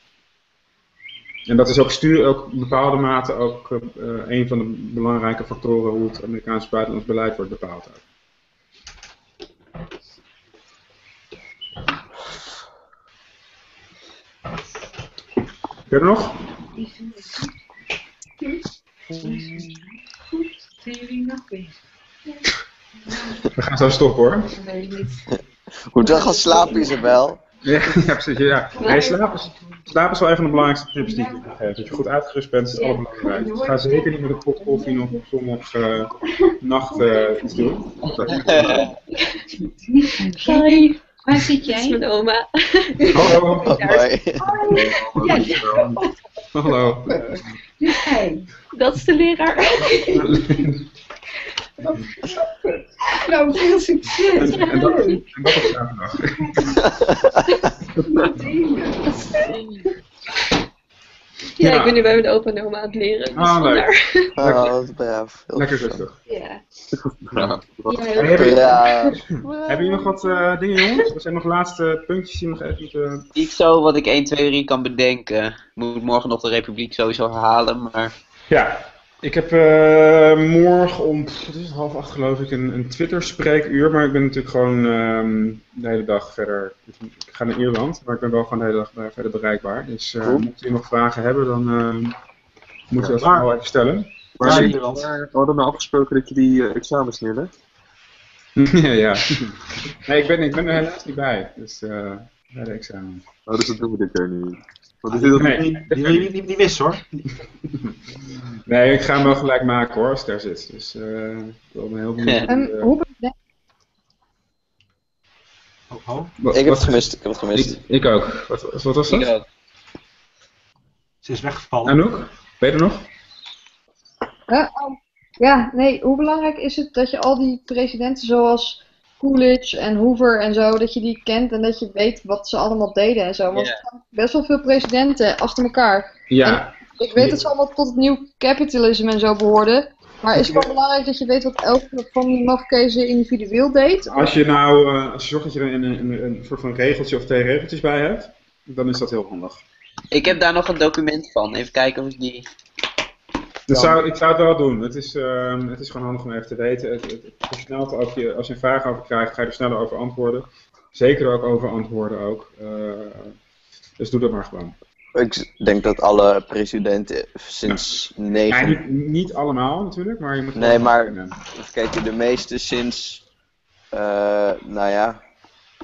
En dat is ook, stuur, ook in bepaalde mate ook eh, een van de belangrijke factoren hoe het Amerikaanse buitenlands beleid wordt bepaald. ook. Verder nog? We gaan zo stoppen hoor. weet ik niet. Hoe dan gaan slapen, Isabel? Ja, ja precies. Ja. Nee, slaap, is, slaap is wel een van de belangrijkste tips die ik je geef. Dat je goed uitgerust bent is het allerbelangrijkste. Dus ga zeker niet met een pot koffie nog op zondag eh, nacht eh, iets doen. <laughs> Sorry. Waar zit Dat is jij? mijn oma. Hallo. <laughs> Hoi. Hallo. Jij. Dat is de leraar. <laughs> Nou, veel succes. En, en, dat, en dat op zaterdag. Ja, Ja. ik ben nu bij mijn opa en oma aan het leren. Dus Ah, leuk. vandaar. Oh, wat braaf. Heel Lekker rustig. Ja. Ja. Ja, heel hebben, Ja, hebben jullie nog wat eh, dingen jongens? Er zijn nog laatste puntjes die nog even moeten... Niet zo wat ik 1, 2, 3 kan bedenken. Ik moet morgen nog de Republiek sowieso herhalen, maar... Ja, ik heb eh, morgen om wat is het, half acht geloof ik een, een Twitter-spreekuur, maar ik ben natuurlijk gewoon ehm, de hele dag verder. Ik ga naar Ierland, maar ik ben wel gewoon de hele dag daar verder bereikbaar. Dus eh Cool. nog vragen hebben, dan ehm moeten we dat Ja. vooral even stellen. Maar Ja, nee, Nederland. we hadden nou afgesproken dat je die eh, examens neerlegt. <laughs> ja, ja. Nee, ik ben, ik ben er helaas niet bij, dus eh bij de examen. Oh, dus dat doen we dit keer nu. Dat Nee. Die, die wil niet, niet missen hoor. Nee, ik ga hem wel gelijk maken hoor, als daar zit. Dus eh ik ben heel benieuwd. En eh, hoe ben- Oh, oh. wat- ik heb wat- het gemist. Ik heb het gemist. Ik, ik ook. Wat, wat was dat? Ik ook. Ze is weggevallen. Anouk? Ben je er nog? Ja, oh, ja, nee, hoe belangrijk is het dat je al die presidenten zoals Coolidge en Hoover en zo, dat je die kent en dat je weet wat ze allemaal deden en zo. Want er zijn best wel veel presidenten achter elkaar. Ja, Ik weet dat ze allemaal tot het nieuw capitalisme en zo behoorden. Maar is het wel belangrijk dat je weet wat elk van die mafkezen individueel deed? als je nou, eh, als je zorgt dat je er een, een, een soort van regeltje of twee regeltjes bij hebt, dan is dat heel handig. Ik heb daar nog een document van. Even kijken of ik die... Dat zou, ik zou het wel doen. Het is, ehm, het is gewoon handig om even te weten. Het, het, het versnelt ook je, als je een vraag over krijgt, ga je er sneller over antwoorden. Zeker ook over antwoorden ook. Eh, dus doe dat maar gewoon. Ik denk dat alle presidenten sinds Ja, negen... niet, niet allemaal natuurlijk, maar je moet Nee, wel maar-. Even kijken, de meeste sinds, eh, nou ja,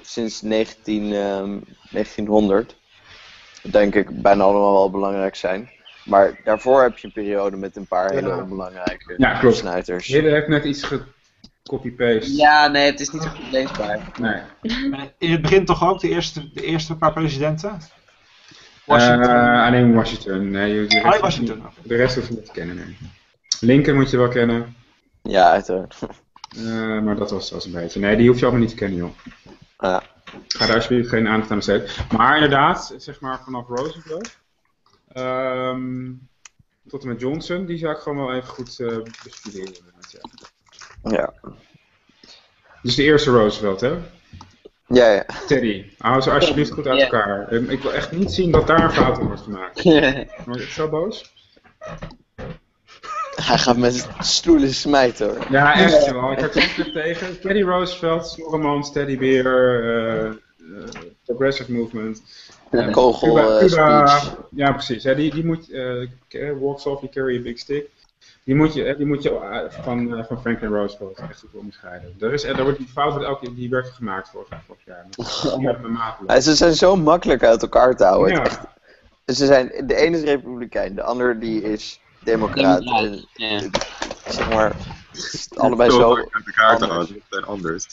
sinds 19, ehm, 1900, denk ik bijna allemaal wel belangrijk zijn. Maar daarvoor heb je een periode met een paar hele Ja. onbelangrijke Ja, klopt. snuiters. Hidde heeft net iets gecopy-paste. Ja, nee, het is niet zo goed leesbaar. Nee. In het begin toch ook de eerste, de eerste paar presidenten? Washington. Eh, alleen Washington. Nee, je- de rest, Alleen Washington. De rest hoef je niet te kennen, nee. Lincoln moet je wel kennen. Ja, uiteraard. Eh, maar dat was, was een beetje. Nee, die hoef je allemaal niet te kennen, joh. Ja. Ga daar alsjeblieft geen aandacht aan besteden. Maar inderdaad, zeg maar vanaf Roosevelt ehm, tot en met Johnson, die zou ik gewoon wel even goed eh bestuderen. Ja. Ja, Dus de eerste Roosevelt, hè? ja, ja. Teddy, hou ze alsjeblieft goed uit Ja. elkaar. Ehm, Ik wil echt niet zien dat daar een fout in wordt gemaakt. Word ik zo boos? Hij gaat met stoelen smijten hoor. Ja, echt joh. Ik heb er echt tegen. Teddy Roosevelt, Snorremans, Teddy Bear, eh, eh, Progressive Movement. Eh, Kogel, Cuba- eh, Cuba- speech. Ja, precies. Ja, die, die moet, eh walk softly, carry a big stick. Die moet je, eh, die moet je eh, van, eh, van Franklin Roosevelt echt goed onderscheiden. Er is, er wordt die fout wordt elke die werd gemaakt vorig, vorig jaar. <laughs> Ja, ze zijn zo makkelijk uit elkaar te houden. Ja. echt- Ze zijn, de ene is republikein, de ander die is democraat. En, Ja. zeg maar, <laughs> allebei zo. uit elkaar te houden. Ze zijn anders.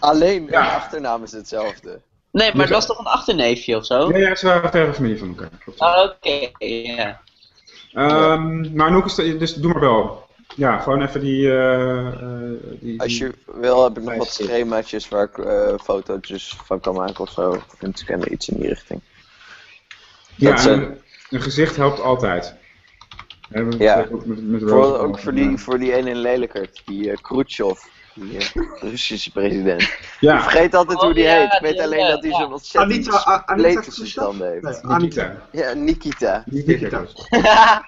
Alleen Ja. de achternaam is hetzelfde. Nee, maar dat is toch een achterneefje of zo? Ja, ja, ze waren verre familie van elkaar. Klopt. Oh, oké, ja. Ehm, maar Noek is, dus doe maar wel. Ja, gewoon even die... eh, eh, die, Als je wil, heb ik nog wat schemaatjes waar ik eh, fotootjes van kan maken of zo. Kunt scannen, iets in die richting. Ja, zijn- een, een gezicht helpt altijd. Ja. Met, met, met Voor, Roosevelt. ook voor die, voor die ene in Lelijkert, die uh, Khrushchev, die Russische president. Ik Ja, vergeet altijd Oh, hoe die ja, heet. Ik weet die- alleen ja, dat hij zo'n ontzettend Khrushchev? standen heeft. Nee, Anita. Nikita. Ja, Nikita. Nikita. <laughs>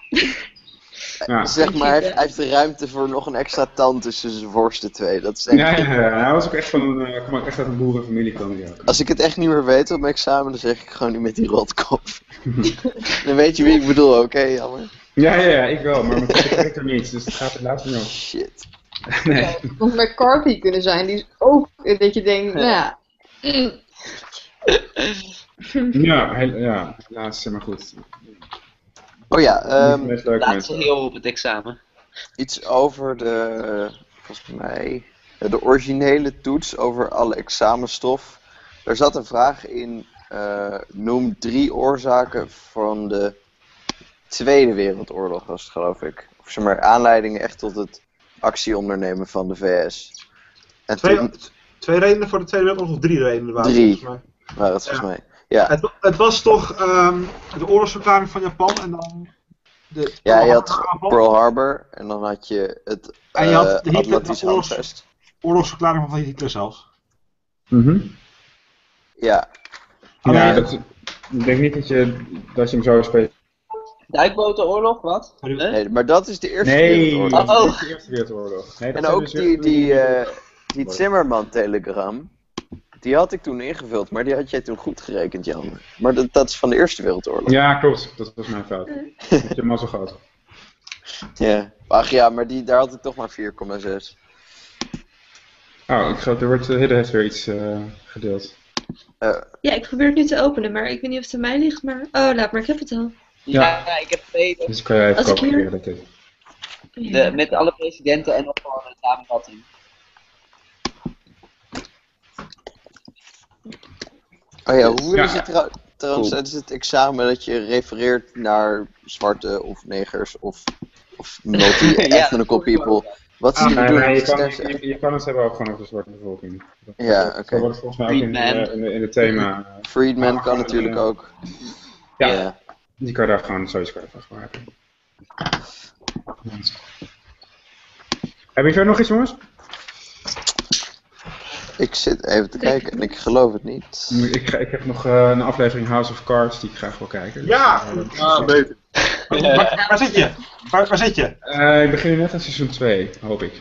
Ja. <laughs> Zeg maar, hij heeft, hij heeft de ruimte voor nog een extra tand tussen zijn worsten twee. Dat is echt... Ja, ja, ja, hij was ook echt van een, eh, ook echt uit een boerenfamilie ook. Als ik het echt niet meer weet op mijn examen, dan zeg ik gewoon niet met die rotkop. <laughs> dan weet je wie ik bedoel, oké, jammer. Ja, ja, ja, ik wel, maar mijn werkt er niet, dus het gaat er later niet over. Shit. <laughs> Nee. Het nog McCarthy kunnen zijn, die is ook dat je denkt, nou ja. mm, <laughs> Ja, ja, helaas, maar goed. Oh ja, ehm, leuke Laatste heel op het examen. iets over de, volgens mij, de originele toets over alle examenstof. Er zat een vraag in, eh, noem drie oorzaken van de Tweede Wereldoorlog, was het geloof ik. Of zeg maar, aanleidingen echt tot het actieondernemen van de VS. En Twee, toen twee redenen voor de Tweede Wereldoorlog, of drie redenen waren het Drie. volgens mij. waren het volgens mij. Ja, Het, het was toch ehm, de oorlogsverklaring van Japan en dan de ja je Pearl had. Pearl Harbor en dan had je het En je had eh, de Hitler- Atlantische de oorlogs- handvest. oorlogsverklaring van Hitler zelfs. Mhm. Ja, Ja, Alleen- dat, ik denk niet dat je, dat je hem zo speelt. Duikbotenoorlog, wat? Nee, maar dat is de Eerste Nee, Wereldoorlog. dat Oh. is de Eerste Wereldoorlog. Nee, dat En ook dus die, die, eh, die Zimmerman-telegram, die had ik toen ingevuld, maar die had jij toen goed gerekend, Jan. Maar dat, dat is van de Eerste Wereldoorlog. Ja, klopt. Dat was mijn fout. Ik heb mazzel gehad. Ja. Ach ja, maar die, daar had ik toch maar 4,6. Oh, ik geloof, er wordt, uh, weer iets eh, gedeeld. Ja, ik probeer het nu te openen, maar ik weet niet of het aan mij ligt. Maar... Oh, laat maar, ik heb het al. Ja, ja, ik heb twee. Dus kan jij even kopiëren, denk ik. De, met alle presidenten en nog een samenvatting. Oh ja, hoe Ja. is het trouw- trouwens tijdens het examen dat je refereert naar zwarte of negers of, of multi-ethnical <laughs> Ja. people? Wat is Ah, de Nee, bedoeling? nee, je, kan, je, je kan het hebben ook gewoon over de zwarte bevolking. Dat- Ja, oké. wordt het volgens mij ook in, Friedman. in, de, in het thema. eh, Friedman Ah, kan natuurlijk ook. Ja. Ja. Die kan je daar gewoon sowieso je van gebruiken. Heb je verder nog iets, jongens? Ik zit even te kijken en ik geloof het niet. Ik, ga- ik heb nog eh, een aflevering House of Cards die ik graag wil kijken. Dus, Ja! eh, dat- Ah, beter. Waar, waar zit je? Waar, waar zit je? Eh, ik begin nu net aan seizoen 2, hoop ik.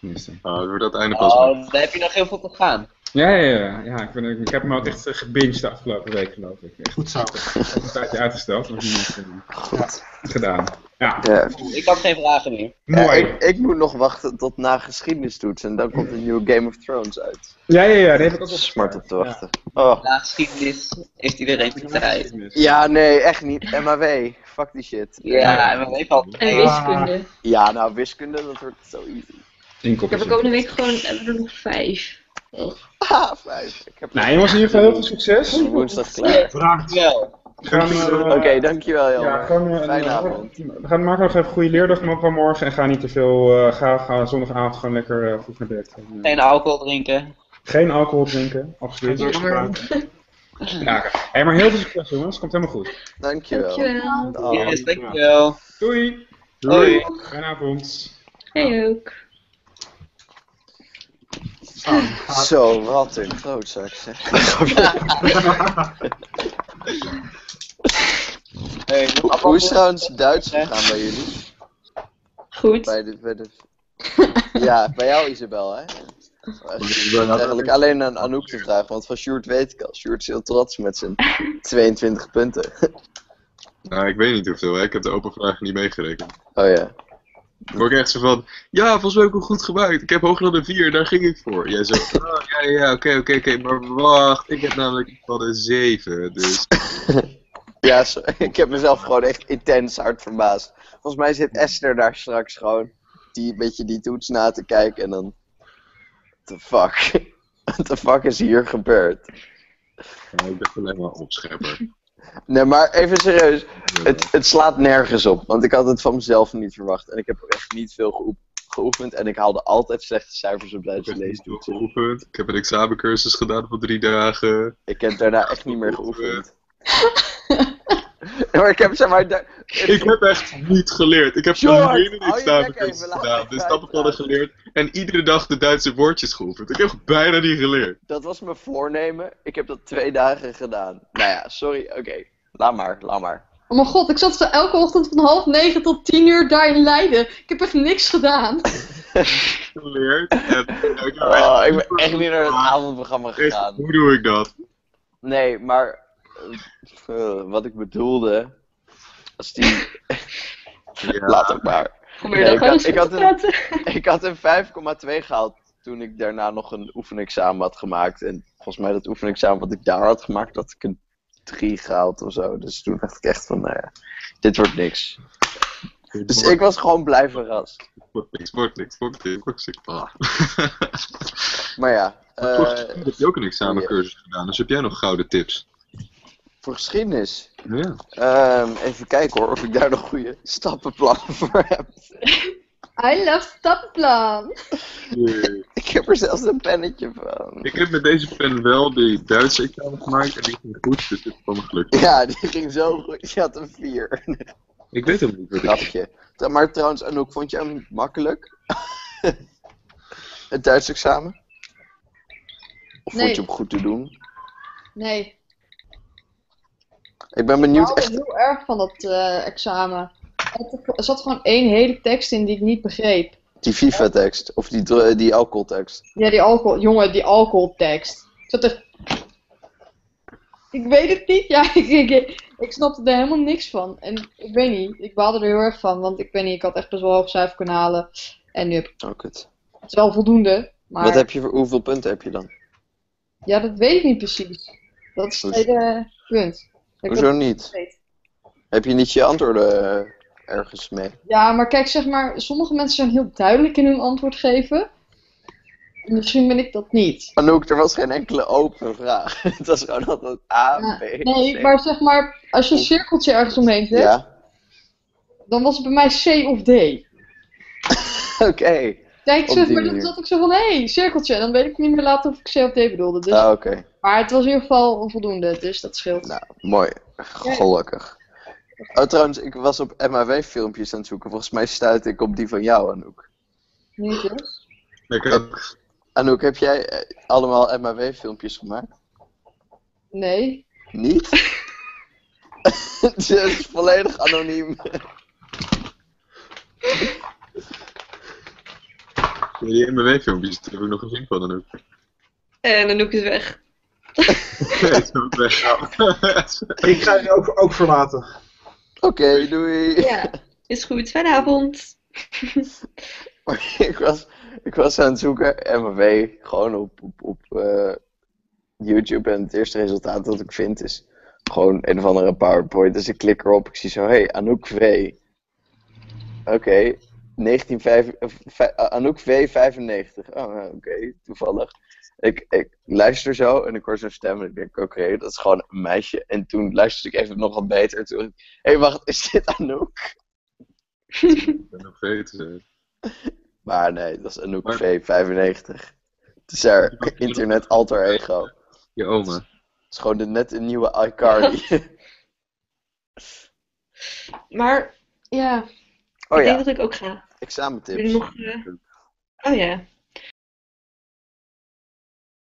Tenminste. Ah, wordt aan het einde pas. Oh, daar heb je nog heel veel te gaan. Ja, ja, ja. ja ik, ben, ik heb hem ook echt eh, gebinged de afgelopen week, geloof ik. Echt Goed zo. een tijdje uitgesteld, maar niet eh, goed gedaan. Ja, Ja. Ik had geen vragen meer. Ja, mooi. ik, ik moet nog wachten tot na geschiedenistoets en dan komt een nieuwe Game of Thrones uit. Ja, ja, ja, die heb ik ook op. Smart op te wachten. Oh. Na geschiedenis heeft iedereen de tijd. Ja, nee, echt niet. MAW, fuck die shit. Ja, en we weten al. En wiskunde. Ja, nou, wiskunde, dat wordt zo easy. Ik heb er kopjes. komende week gewoon hebben we er nog vijf. <laughs> Ah, vijf. Ik heb Nou, jongens, in ieder geval heel veel succes. woensdag klaar. Bedankt. Wel. We gaan, eh, Oké, dankjewel Jan. Ja, Fijne eh, avond. We gaan maken nog even een goede leerdag van morgen en ga niet te veel. eh, ga, ga zondagavond gewoon lekker eh, goed naar bed. En, Geen alcohol drinken. Geen alcohol drinken, absoluut. Gebruiken. Ja, hey, maar heel veel succes, jongens. Komt helemaal goed. Dankjewel. Dankjewel. Yes, dankjewel. Doei. Hoi. Fijne avond. Jij ook. <laughs> Zo, wat een klootzak zeg. <laughs> <laughs> Hey, nog Hoe is trouwens Duits gegaan bij jullie? Goed. Bij de, bij de... Ja, bij jou Isabel, hè? Ik heb eigenlijk alleen aan Anouk te vragen, want van Sjoerd weet ik al. Sjoerd is heel trots met zijn 22 punten. Nou, ik weet niet hoeveel, hè. ik heb de open vragen niet meegerekend. Oh ja. Dan word ik echt zo van, ja, volgens mij heb ik hem goed gebruikt. Ik heb hoger dan een 4, daar ging ik voor. Jij zo, oh, ja, ja, oké, oké, oké, maar wacht, ik heb namelijk van een 7, dus... <laughs> Ja, <laughs> ik heb mezelf gewoon echt intens hard verbaasd. Volgens mij zit Esther daar straks gewoon die, een beetje die toets na te kijken en dan... What the fuck? <laughs> What the fuck is hier gebeurd? Ja, ik dacht alleen maar opschepper. Nee, maar even serieus. Het, het slaat nergens op. Want ik had het van mezelf niet verwacht. En ik heb echt niet veel geoe- geoefend. En ik haalde altijd slechte cijfers op veel leestoetsen. geoefend. Ik heb een examencursus gedaan voor drie dagen. Ik heb daarna echt niet meer geoefend. <laughs> maar ik heb zeg maar... Ik heb echt niet geleerd. Ik heb examencursus even, laat gedaan. me De stappenplan uitpraten. geleerd. En iedere dag de Duitse woordjes geoefend. Ik heb bijna niet geleerd. Dat was mijn voornemen. Ik heb dat twee dagen gedaan. Nou ja, sorry. Oké. Laat maar, laat maar. Oh mijn god, ik zat zo elke ochtend van half negen tot tien uur daar in Leiden. Ik heb echt niks gedaan. <laughs> Geleerd. En, ja, ik heb Oh, ik ben echt niet naar het avondprogramma gegaan. Hoe doe ik dat? Nee, maar... eh, wat ik bedoelde... Als die... <laughs> Ja. Laat ook maar. Kom je Nee, dan ik, had, <laughs> ik, had een, ik had een 5,2 gehaald toen ik daarna nog een oefenexamen had gemaakt. En volgens mij dat oefenexamen wat ik daar had gemaakt, had ik een 3 gehaald of zo. Dus toen dacht ik echt van, nou ja, dit wordt niks. Dus ik was gewoon blij verrast. Wordt niks, wordt niks, wordt niks, wordt niks. Ah. Maar ja, Maar toch eh, heb je ook een examencursus gedaan, dus heb jij nog gouden tips? Voor geschiedenis. Ja. Ehm, even kijken hoor, of ik daar nog goede stappenplannen voor heb. I love stappenplan. Ik heb er zelfs een pennetje van. Ik heb met deze pen wel die Duitse examen gemaakt en die ging goed, dus dit kwam gelukkig. Ja, die ging zo goed. Je had een 4. Ik weet helemaal niet ik... Grapje. Tra- Maar trouwens, Anouk, vond je hem makkelijk? Het Duits examen? Of vond je hem goed te doen? Nee, Ik ben ik benieuwd haalde echt. heel erg van dat eh, examen. Er zat gewoon één hele tekst in die ik niet begreep. Die FIFA-tekst. Of die, die alcoholtekst. Ja, die alcohol, jongen, die alcoholtekst. Ik zat er... Ik weet het niet, ja, <laughs> ik, ik, ik snapte er helemaal niks van. En ik weet niet, ik baalde er heel erg van, want ik weet niet, ik had echt best wel hoog cijfer kunnen halen. En nu heb ik Oh, kut. het is wel voldoende, maar Wat heb je voor, hoeveel punten heb je dan? ja, dat weet ik niet precies. Dat is het hele punt. Hoezo niet? weet. Heb je niet je antwoorden eh, ergens mee? Ja, maar kijk, zeg maar, sommige mensen zijn heel duidelijk in hun antwoord geven. Misschien ben ik dat niet. Anouk, er was geen enkele open vraag. <laughs> Het was gewoon altijd A, Ja, B, Nee, C. maar zeg maar, als je een cirkeltje ergens omheen zet, Ja, dan was het bij mij C of D. <laughs> oké. Ik Op zeg, maar dan manier. zat ik zo van, hé, hey, cirkeltje. Dan weet ik niet meer later of ik COD bedoelde. Dus, Ah, oké. Maar het was in ieder geval voldoende, dus dat scheelt. Nou, mooi. Gelukkig. Oh, trouwens, ik was op MAW-filmpjes aan het zoeken. Volgens mij stuitte ik op die van jou, Anouk. Niet dus. Ik ook. Anouk, heb jij eh, allemaal MAW-filmpjes gemaakt? Nee. Niet? <laughs> Het is volledig anoniem. <laughs> Die MW-filmpjes, daar heb ik nog gezien van dan ook. En Anouk is weg. <laughs> <laughs> Ik ga je ook, ook verlaten. Oké, doei. Ja, is goed. Fijne avond. <laughs> ik, was, ik was aan het zoeken, MAW, gewoon op, op, op eh, YouTube. En het eerste resultaat dat ik vind is gewoon een of andere PowerPoint. Dus ik klik erop, ik zie zo, hé, hey, Anouk V. Oké, 1995 of vij- eh, Anouk V 95. Oh, oké, toevallig. Ik, ik luister zo en ik hoor zo'n stem en ik denk, oké, dat is gewoon een meisje. En toen luisterde ik even nog wat beter. Toen ik, hé, hey, wacht, is dit Anouk? Ik ben nog veel te zijn. Maar nee, dat is Anouk Maar- V 95. Het is haar internet alter ego. Het Je oma. is gewoon de net een nieuwe iCarly. <laughs> Maar ja, oh ik denk dat ik ook ga. Examentips. nog... eh, Oh ja.